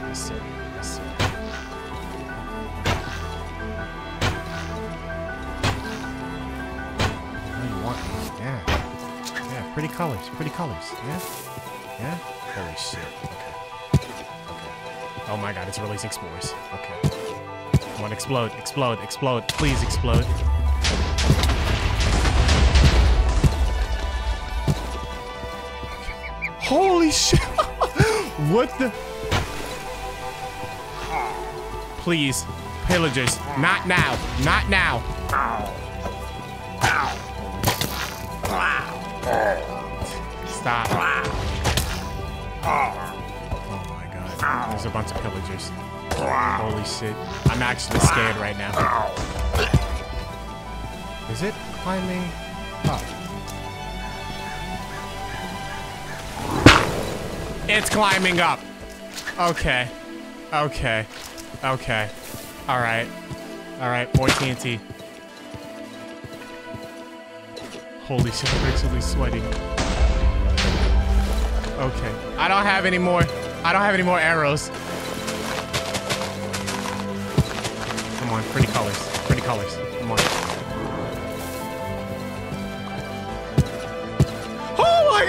That's it. That's it. Yeah. Yeah. Pretty colors. Pretty colors. Yeah. Yeah. Holy shit. Okay. Oh my god, it's releasing spores. Okay. Come on, explode, explode, explode. Please explode. Holy shit! what the? Please, pillagers, not now, not now. Stop. There's a bunch of pillagers. Holy shit. I'm actually scared right now. Is it climbing up? It's climbing up. Okay. Okay. Okay. Alright. Alright, boy TNT. Holy shit, I'm actually sweating. Okay. I don't have any more. I don't have any more arrows. Come on, pretty colors. Pretty colors. Come on. Oh my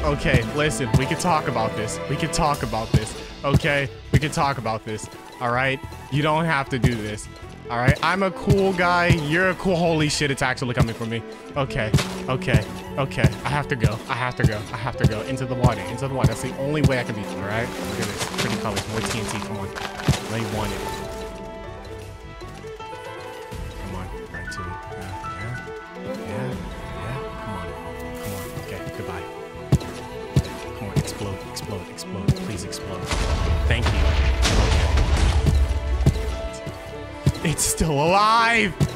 god! Okay, listen, we can talk about this. We can talk about this. Okay? We can talk about this. Alright? You don't have to do this. Alright? I'm a cool guy. You're a cool. Holy shit, it's actually coming for me. Okay. Okay. Okay. I have to go. I have to go. I have to go. Into the water. Into the water. That's the only way I can beat be. Alright? Look at this. Pretty colors. More TNT. Come on. You want it. Come on. Right to it. Yeah. Yeah. Yeah. yeah. Come on. Come on. Okay. Goodbye. Come on, explode, explode, explode. Please explode. Thank you. Okay. It's still alive!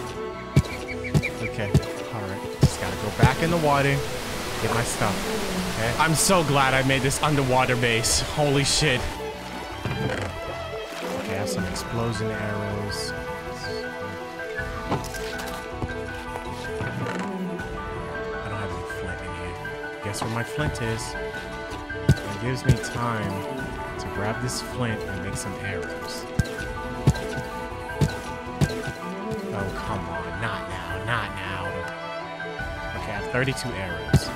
Back in the water, get my stuff. Okay. I'm so glad I made this underwater base. Holy shit. Okay, I have some explosion arrows. I don't have any flint in here. Guess where my flint is? It gives me time to grab this flint and make some arrows. Oh, come on. Not now. 32 arrows.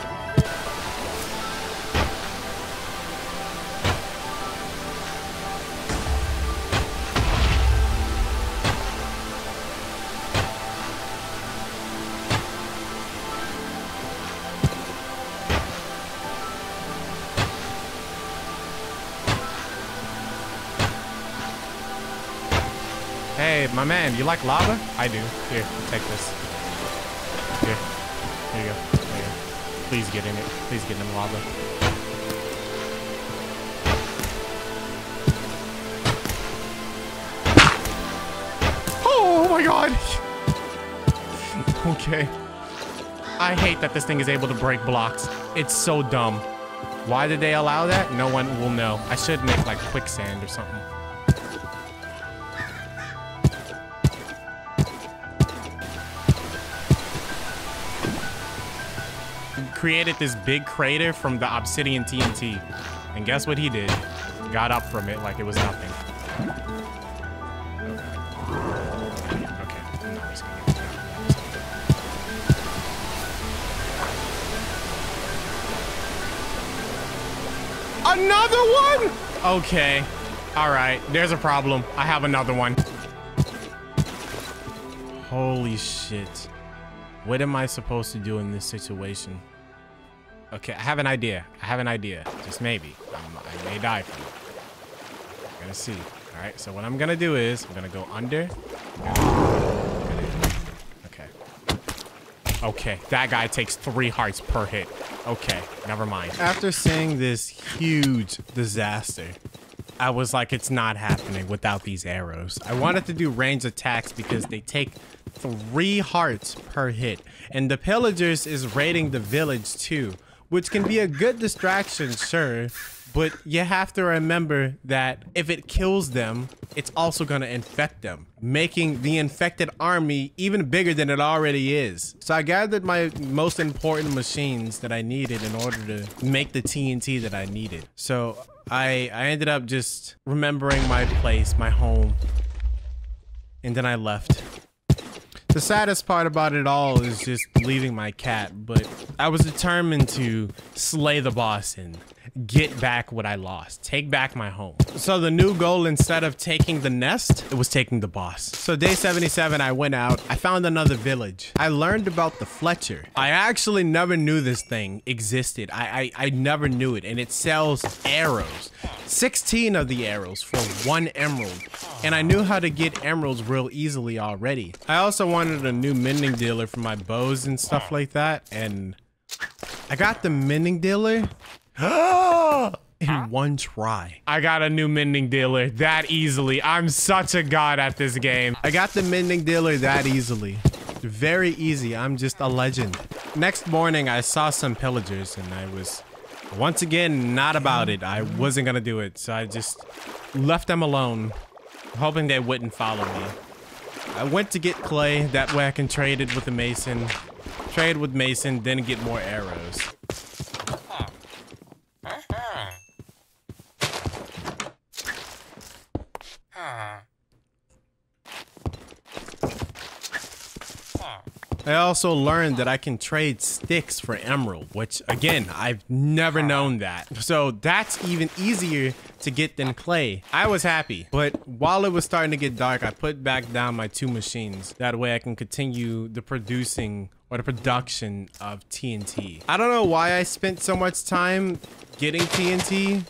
Hey, my man, you like lava? I do. Here, take this. Please get in it. Please get in the lava. Oh my god! okay. I hate that this thing is able to break blocks. It's so dumb. Why did they allow that? No one will know. I should make like quicksand or something. Created this big crater from the obsidian TNT. And guess what he did? Got up from it like it was nothing. Okay. Okay. I'm not risking it. Another one? Okay. All right. There's a problem. I have another one. Holy shit. What am I supposed to do in this situation? Okay, I have an idea. I have an idea. Just maybe. Um, I may die from it. I'm gonna see. All right, so what I'm gonna do is I'm gonna go under. Okay. Okay, that guy takes three hearts per hit. Okay, never mind. After seeing this huge disaster, I was like, it's not happening without these arrows. I wanted to do range attacks because they take three hearts per hit. And the pillagers is raiding the village too, which can be a good distraction, sure. But you have to remember that if it kills them, it's also going to infect them, making the infected army even bigger than it already is. So I gathered my most important machines that I needed in order to make the TNT that I needed. So I, I ended up just remembering my place, my home, and then I left. The saddest part about it all is just leaving my cat, but I was determined to slay the boss and get back what I lost, take back my home. So the new goal, instead of taking the nest, it was taking the boss. So day 77, I went out, I found another village. I learned about the Fletcher. I actually never knew this thing existed. I, I, I never knew it, and it sells arrows. 16 of the arrows for one emerald. And I knew how to get emeralds real easily already. I also wanted a new mending dealer for my bows and stuff like that. And I got the mending dealer in one try. I got a new mending dealer that easily. I'm such a god at this game. I got the mending dealer that easily. Very easy. I'm just a legend. Next morning, I saw some pillagers and I was once again not about it. I wasn't gonna do it. So I just left them alone, hoping they wouldn't follow me. I went to get clay. That way I can trade it with the mason. Trade with mason, then get more arrows. I also learned that I can trade sticks for emerald, which again, I've never known that. So that's even easier to get than clay. I was happy, but while it was starting to get dark, I put back down my two machines. That way I can continue the producing or the production of TNT. I don't know why I spent so much time getting TNT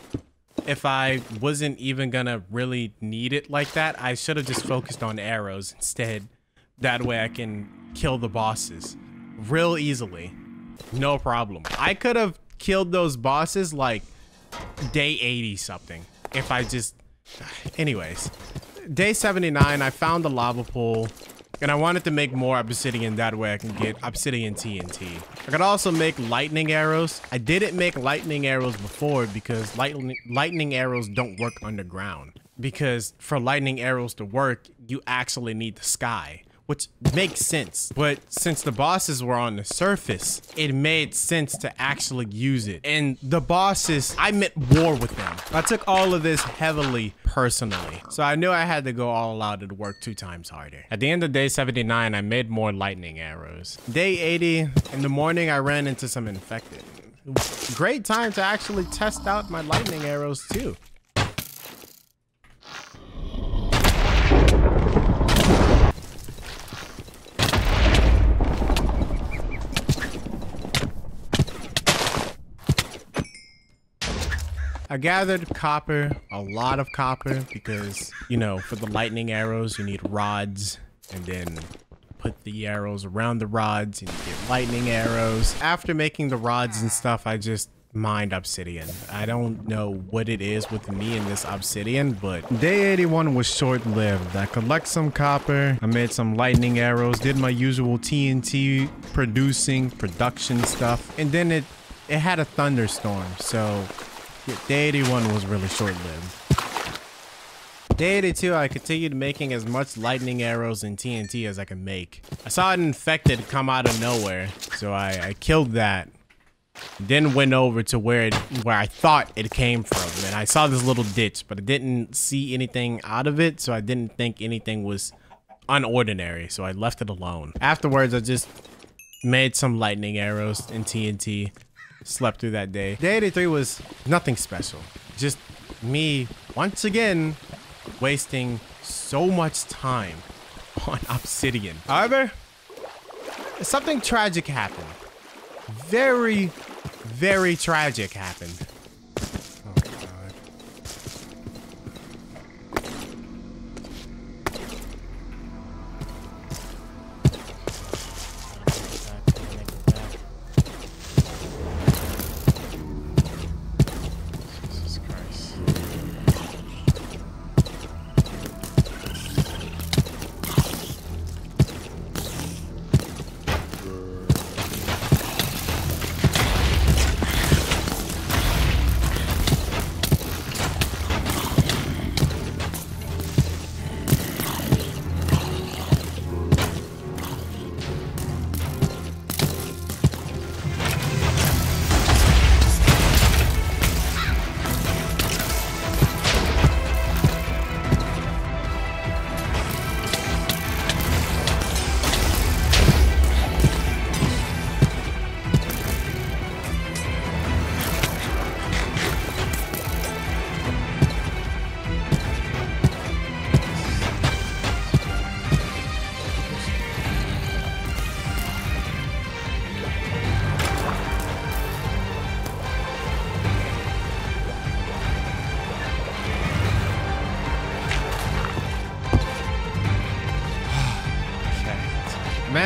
if I wasn't even gonna really need it like that. I should have just focused on arrows instead. That way I can kill the bosses real easily. No problem. I could have killed those bosses like day 80 something if I just... Anyways, day 79, I found the lava pool. And I wanted to make more obsidian, that way I can get obsidian TNT. I could also make lightning arrows. I didn't make lightning arrows before because lightning, lightning arrows don't work underground. Because for lightning arrows to work, you actually need the sky which makes sense. But since the bosses were on the surface, it made sense to actually use it. And the bosses, I meant war with them. I took all of this heavily personally. So I knew I had to go all out and work two times harder. At the end of day 79, I made more lightning arrows. Day 80, in the morning, I ran into some infected. Great time to actually test out my lightning arrows too. I gathered copper, a lot of copper, because, you know, for the lightning arrows, you need rods, and then put the arrows around the rods and you get lightning arrows. After making the rods and stuff, I just mined obsidian. I don't know what it is with me and this obsidian, but day 81 was short-lived. I collect some copper, I made some lightning arrows, did my usual TNT producing production stuff, and then it it had a thunderstorm, so day 81 was really short-lived. Day 82, I continued making as much lightning arrows and TNT as I could make. I saw an infected come out of nowhere, so I, I killed that. Then went over to where it, where I thought it came from, and I saw this little ditch, but I didn't see anything out of it, so I didn't think anything was unordinary, so I left it alone. Afterwards, I just made some lightning arrows and TNT slept through that day. Day 83 was nothing special. Just me, once again, wasting so much time on Obsidian. However, something tragic happened. Very, very tragic happened.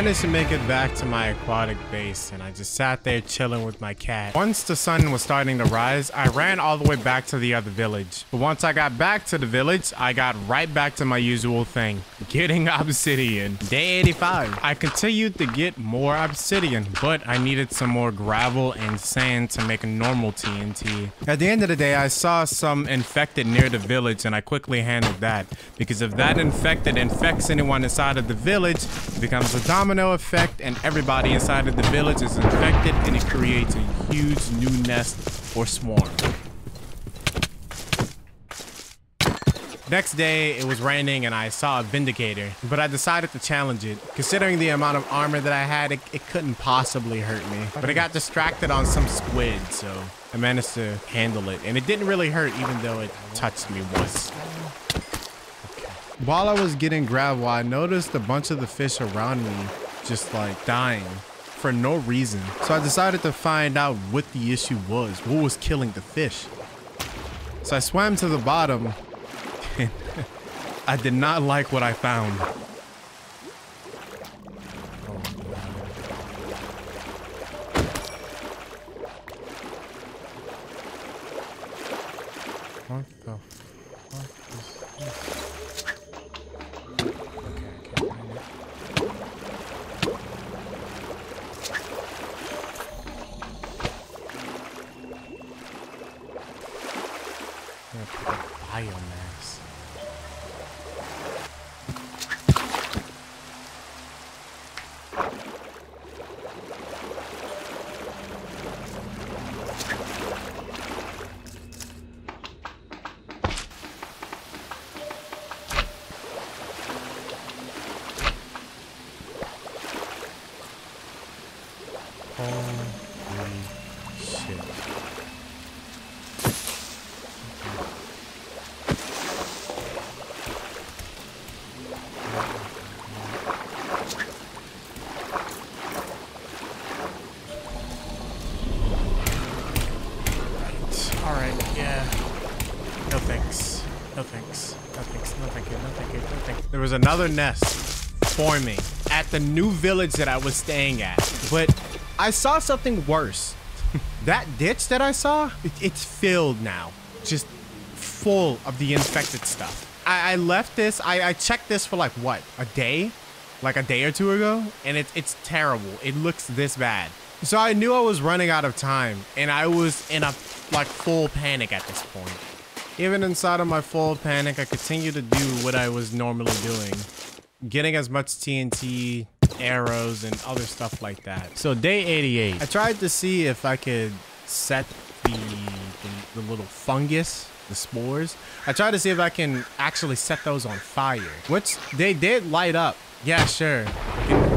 Managed to make it back to my aquatic base and I just sat there chilling with my cat. Once the sun was starting to rise, I ran all the way back to the other village. But once I got back to the village, I got right back to my usual thing, getting obsidian. Day 85. I continued to get more obsidian, but I needed some more gravel and sand to make a normal TNT. At the end of the day, I saw some infected near the village and I quickly handled that because if that infected infects anyone inside of the village, it becomes a domino effect and everybody inside of the village is infected and it creates a huge new nest or swarm. Next day, it was raining and I saw a Vindicator, but I decided to challenge it. Considering the amount of armor that I had, it, it couldn't possibly hurt me. But I got distracted on some squid, so I managed to handle it. And it didn't really hurt even though it touched me once. While I was getting gravel, I noticed a bunch of the fish around me just like dying for no reason. So I decided to find out what the issue was. What was killing the fish? So I swam to the bottom and I did not like what I found. Another nest forming at the new village that I was staying at, but I saw something worse. that ditch that I saw, it, it's filled now, just full of the infected stuff. I, I left this. I, I checked this for like what a day, like a day or two ago, and it, it's terrible. It looks this bad. So I knew I was running out of time, and I was in a like full panic at this point. Even inside of my full panic, I continued to do what I was normally doing, getting as much TNT, arrows, and other stuff like that. So day 88, I tried to see if I could set the, the, the little fungus, the spores. I tried to see if I can actually set those on fire, which they did light up. Yeah, sure.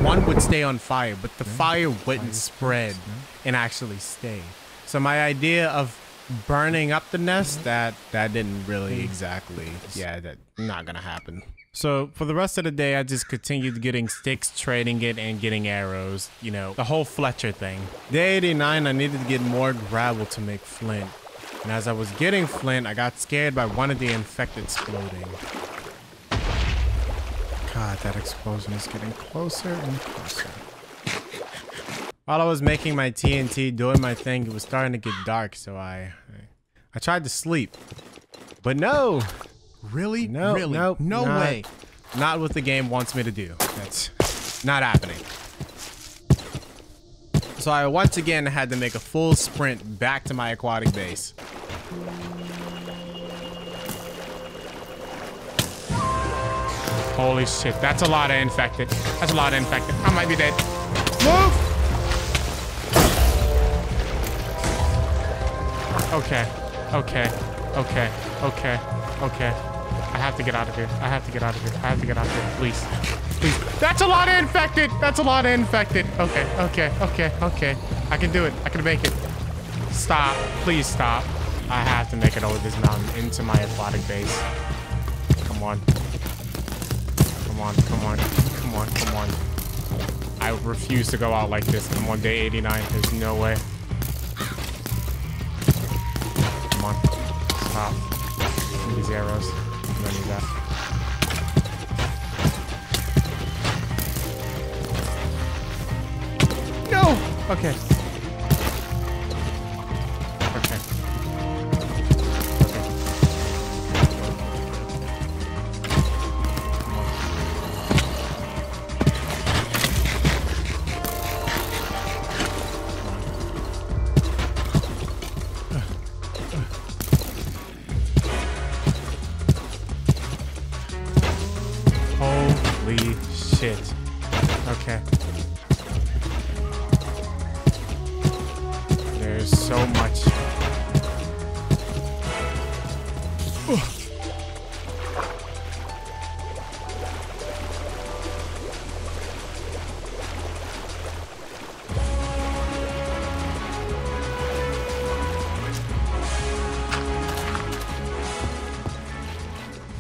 One would stay on fire, but the fire wouldn't spread and actually stay. So my idea of burning up the nest, mm-hmm. that that didn't really mm. exactly, yeah, that not gonna happen. So for the rest of the day, I just continued getting sticks, trading it, and getting arrows. You know, the whole Fletcher thing. Day 89, I needed to get more gravel to make flint. And as I was getting flint, I got scared by one of the infected exploding. God, that explosion is getting closer and closer. While I was making my TNT, doing my thing, it was starting to get dark, so I, I, I tried to sleep. But no, Really? no, really? no, no not- way. Not what the game wants me to do. That's not happening. So I once again had to make a full sprint back to my aquatic base. Holy shit, that's a lot of infected. That's a lot of infected. I might be dead. Move! Okay, okay, okay, okay, okay. I have to get out of here. I have to get out of here. I have to get out of here. Please. Please. That's a lot of infected. That's a lot of infected. Okay, okay, okay, okay. I can do it. I can make it. Stop. Please stop. I have to make it over this mountain into my aquatic base. Come on. Come on, come on, come on, come on. I refuse to go out like this. I'm on day 89. There's no way. on. Stop. These arrows. I don't need that. No! Okay.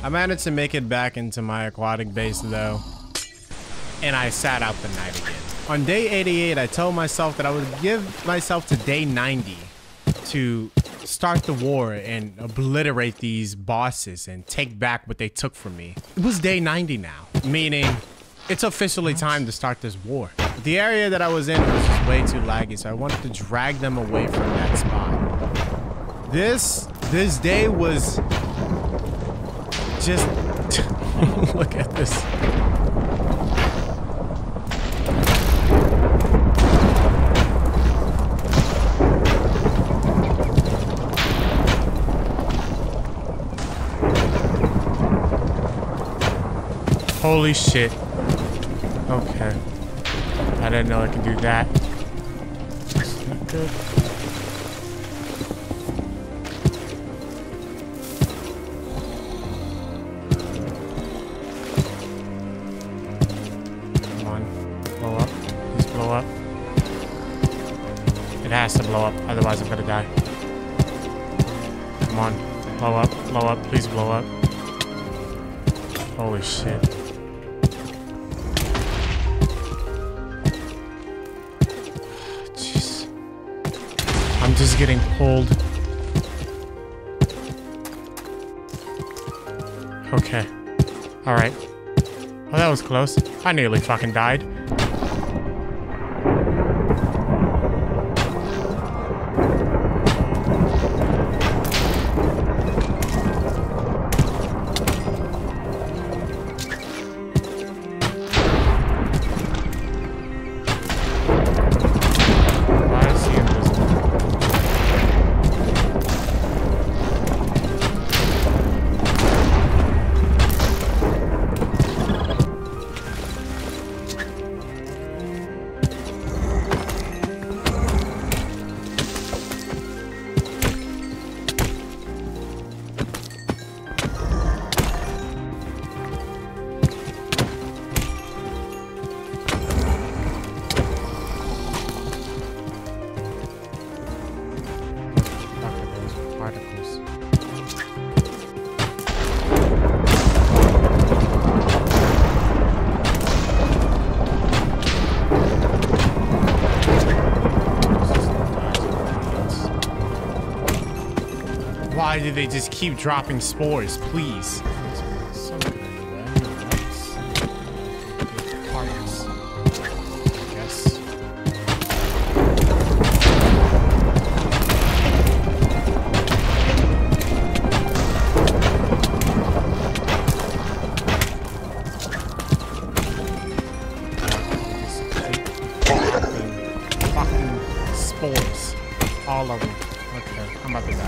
I managed to make it back into my aquatic base though, and I sat out the night again. On day 88, I told myself that I would give myself to day 90 to start the war and obliterate these bosses and take back what they took from me. It was day 90 now, meaning it's officially time to start this war. The area that I was in was just way too laggy, so I wanted to drag them away from that spot. This, this day was just look at this. Holy shit. Okay. I didn't know I could do that. That's not good. I nearly fucking died. Just keep dropping spores, please? All of them. Okay, I'm about to die.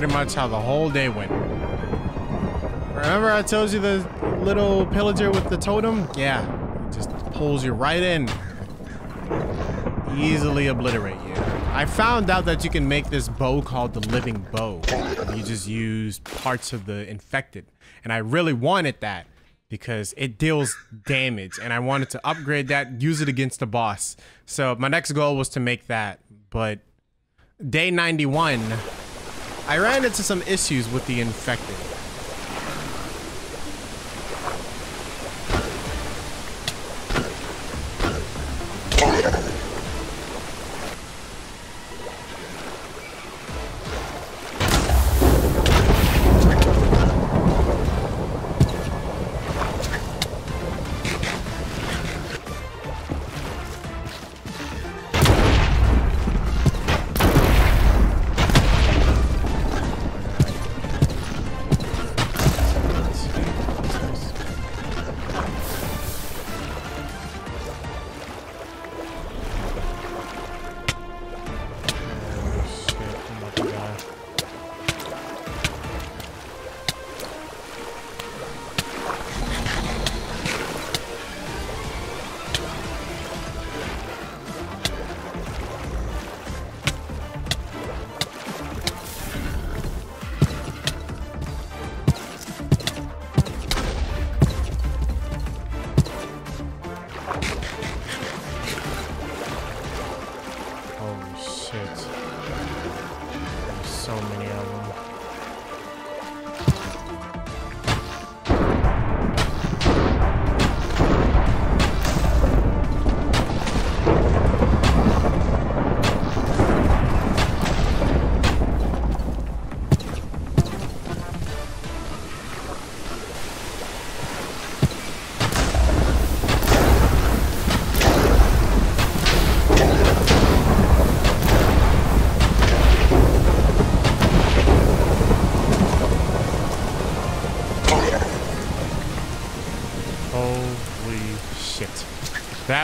Pretty much how the whole day went. Remember I told you the little pillager with the totem, yeah, it just pulls you right in. Easily obliterate you. I found out that you can make this bow called the Living Bow. You just use parts of the infected. And I really wanted that because it deals damage and I wanted to upgrade that, use it against the boss. So my next goal was to make that, but day 91, I ran into some issues with the infected.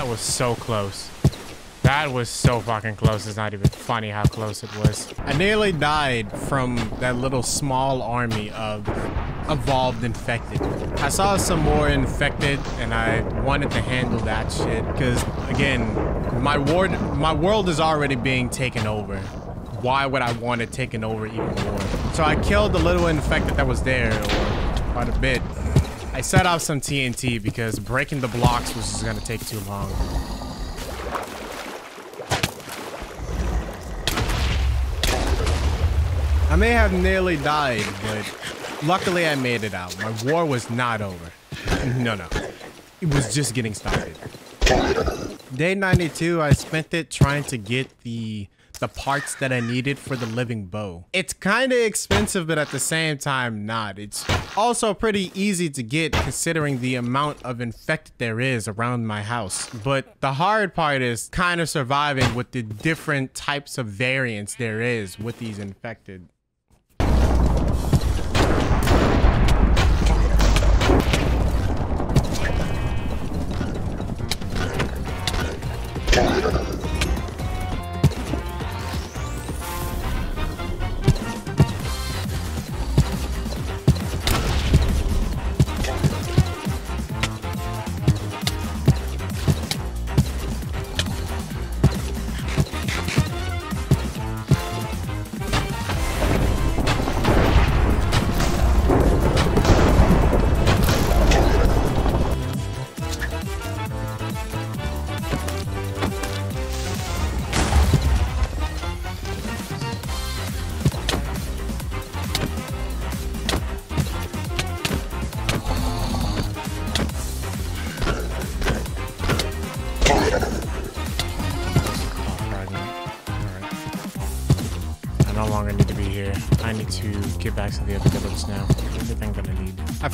That was so close. That was so fucking close. It's not even funny how close it was. I nearly died from that little small army of evolved infected. I saw some more infected and I wanted to handle that shit because again, my ward my world is already being taken over. Why would I want it taken over even more? So I killed the little infected that was there or quite a bit I set off some TNT because breaking the blocks was just gonna take too long. I may have nearly died, but luckily I made it out. My war was not over. No, no. It was just getting started. Day 92, I spent it trying to get the the parts that I needed for the living bow. It's kind of expensive, but at the same time, not. It's also pretty easy to get considering the amount of infected there is around my house. But the hard part is kind of surviving with the different types of variants there is with these infected.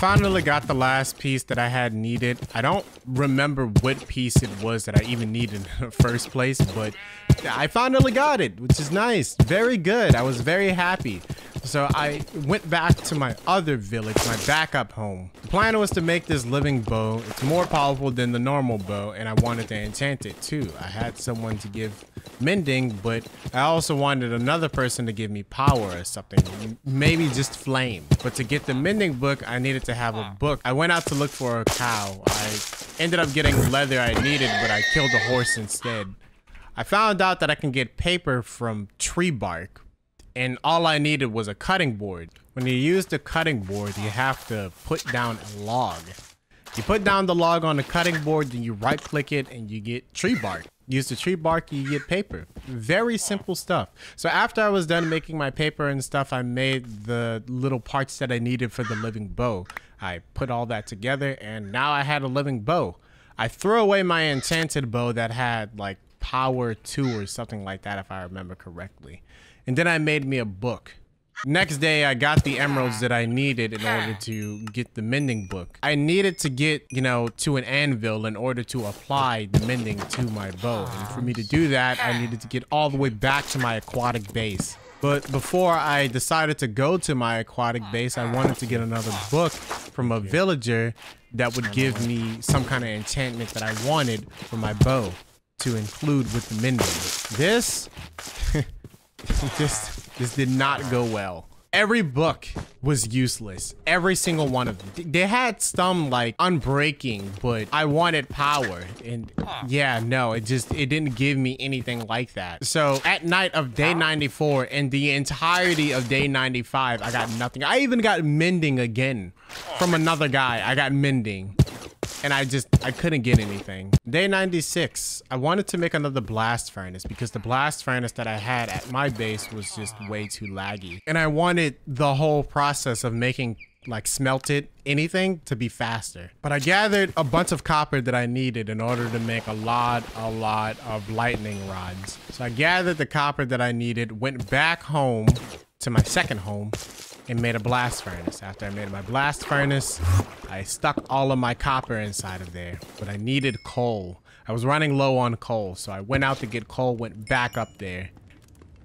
Finally got the last piece that I had needed. I don't remember what piece it was that I even needed in the first place, but I finally got it, which is nice. Very good. I was very happy. So I went back to my other village, my backup home. The plan was to make this living bow. It's more powerful than the normal bow, and I wanted to enchant it too. I had someone to give mending, but I also wanted another person to give me power or something. Maybe just flame. But to get the mending book, I needed to have a book. I went out to look for a cow. I ended up getting leather I needed, but I killed a horse instead. I found out that I can get paper from tree bark, and all I needed was a cutting board. When you use the cutting board, you have to put down a log. You put down the log on the cutting board, then you right click it and you get tree bark. Use the tree bark, you get paper. Very simple stuff. So after I was done making my paper and stuff, I made the little parts that I needed for the living bow. I put all that together and now I had a living bow. I threw away my enchanted bow that had like power 2 or something like that if I remember correctly. And then I made me a book. Next day, I got the emeralds that I needed in order to get the mending book. I needed to get, you know, to an anvil in order to apply the mending to my bow. And for me to do that, I needed to get all the way back to my aquatic base. But before I decided to go to my aquatic base, I wanted to get another book from a villager that would give me some kind of enchantment that I wanted for my bow to include with the mending. This, this, this did not go well. Every book was useless. Every single one of them. They had some like unbreaking, but I wanted power. And yeah, no, it just, it didn't give me anything like that. So at night of day 94 and the entirety of day 95, I got nothing. I even got mending again from another guy. I got mending and I just, I couldn't get anything. Day 96, I wanted to make another blast furnace because the blast furnace that I had at my base was just way too laggy. And I wanted the whole process of making like smelted anything to be faster. But I gathered a bunch of copper that I needed in order to make a lot, a lot of lightning rods. So I gathered the copper that I needed, went back home to my second home and made a blast furnace. After I made my blast furnace, I stuck all of my copper inside of there, but I needed coal. I was running low on coal, so I went out to get coal, went back up there,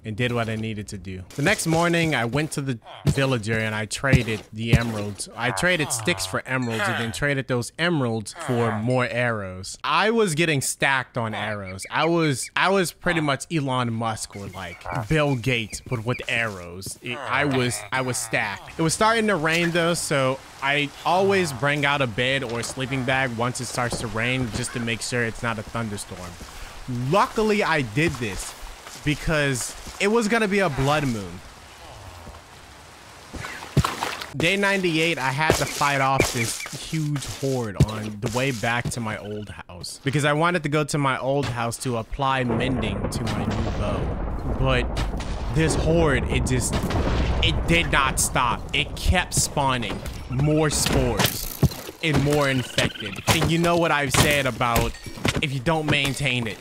and did what I needed to do. The next morning, I went to the villager and I traded the emeralds. I traded sticks for emeralds and then traded those emeralds for more arrows. I was getting stacked on arrows. I was I was pretty much Elon Musk or like Bill Gates, but with arrows. It, I was I was stacked. It was starting to rain though, so I always bring out a bed or a sleeping bag once it starts to rain just to make sure it's not a thunderstorm. Luckily, I did this because it was gonna be a blood moon. Day 98, I had to fight off this huge horde on the way back to my old house because I wanted to go to my old house to apply mending to my new bow. But this horde, it just, it did not stop. It kept spawning more spores and more infected. And you know what I've said about if you don't maintain it,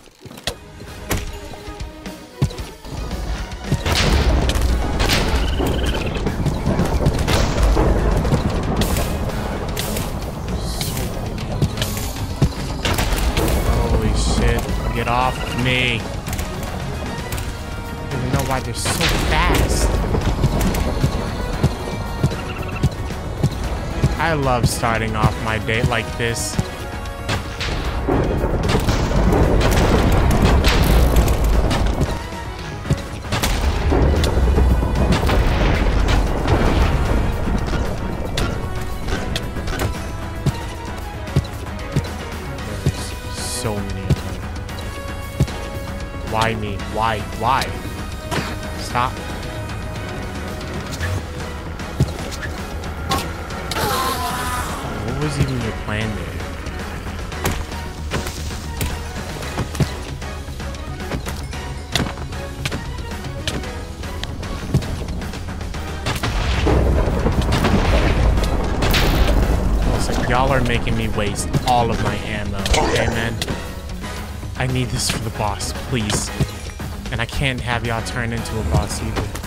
Get off me. I don't even know why they're so fast. I love starting off my day like this. Why? Why? Stop. What was even your plan there? Y'all are making me waste all of my ammo, okay, man? I need this for the boss, please. Can't have y'all turn into a boss either.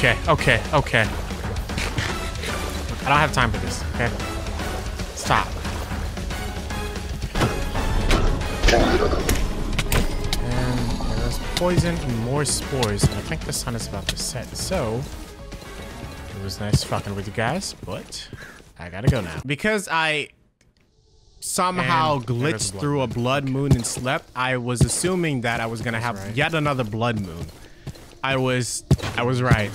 Okay, okay, okay. I don't have time for this, okay? Stop. And there's poison and more spores. I think the sun is about to set, so... It was nice fucking with you guys, but I gotta go now. Because I somehow And glitched a through a blood moon and slept, I was assuming that I was gonna have right. yet another blood moon. I was, I was right.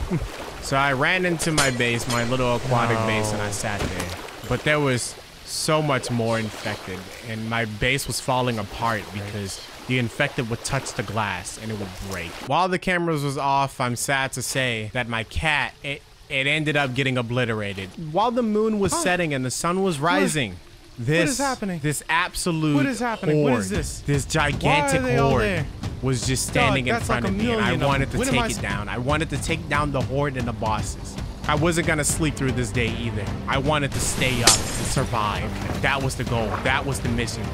so I ran into my base, my little aquatic base, and I sat there. But there was so much more infected, and my base was falling apart because the infected would touch the glass and it would break. While the cameras was off, I'm sad to say that my cat, it, it ended up getting obliterated. While the moon was setting and the sun was rising. This is happening? This absolute What is happening? What is this? This gigantic they all horde there? Was just standing in front like of me, and I wanted to them. When am take I it down. I wanted to take down the horde and the bosses. I wasn't gonna sleep through this day either. I wanted to stay up and survive. That was the goal. That was the mission.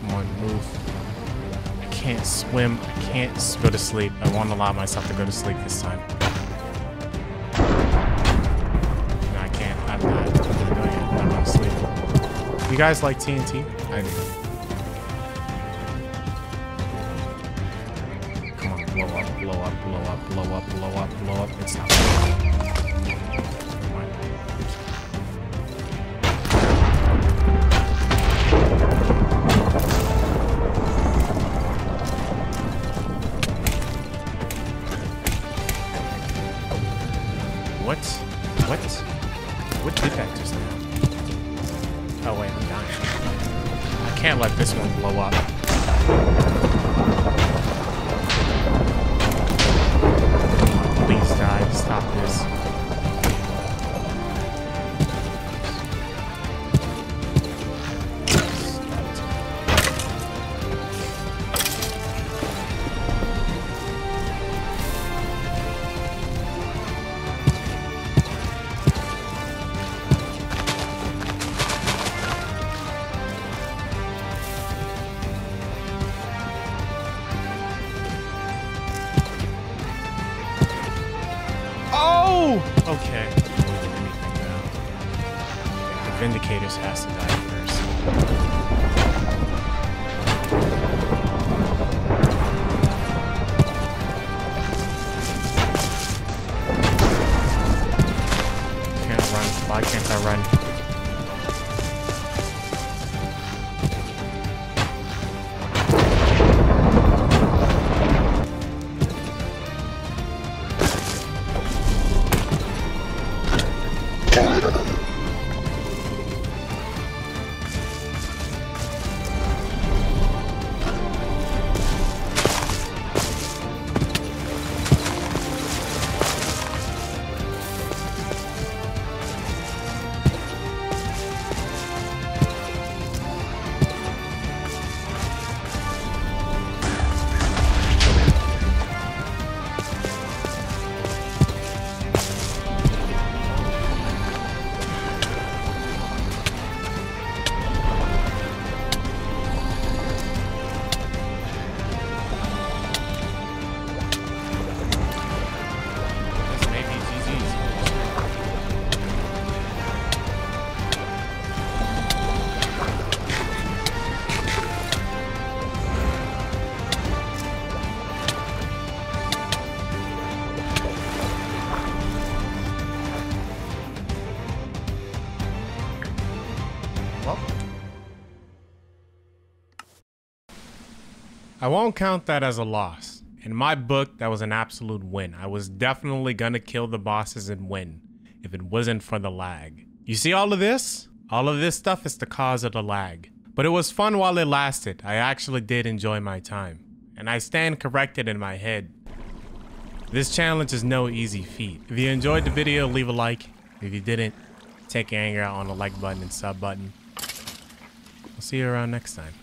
Come on, move. I can't swim. I can't go to sleep. I won't allow myself to go to sleep this time. No, I can't. I'm not. I'm not doing it. I'm not sleep. You guys like TNT? I do. Blow up, blow up, blow up, blow up, blow up, blow up. It's not. I won't count that as a loss. In my book, that was an absolute win. I was definitely gonna kill the bosses and win if it wasn't for the lag. You see all of this? All of this stuff is the cause of the lag. But it was fun while it lasted. I actually did enjoy my time. And I stand corrected in my head. This challenge is no easy feat. If you enjoyed the video, leave a like. If you didn't, take your anger out on the like button and sub button. I'll see you around next time.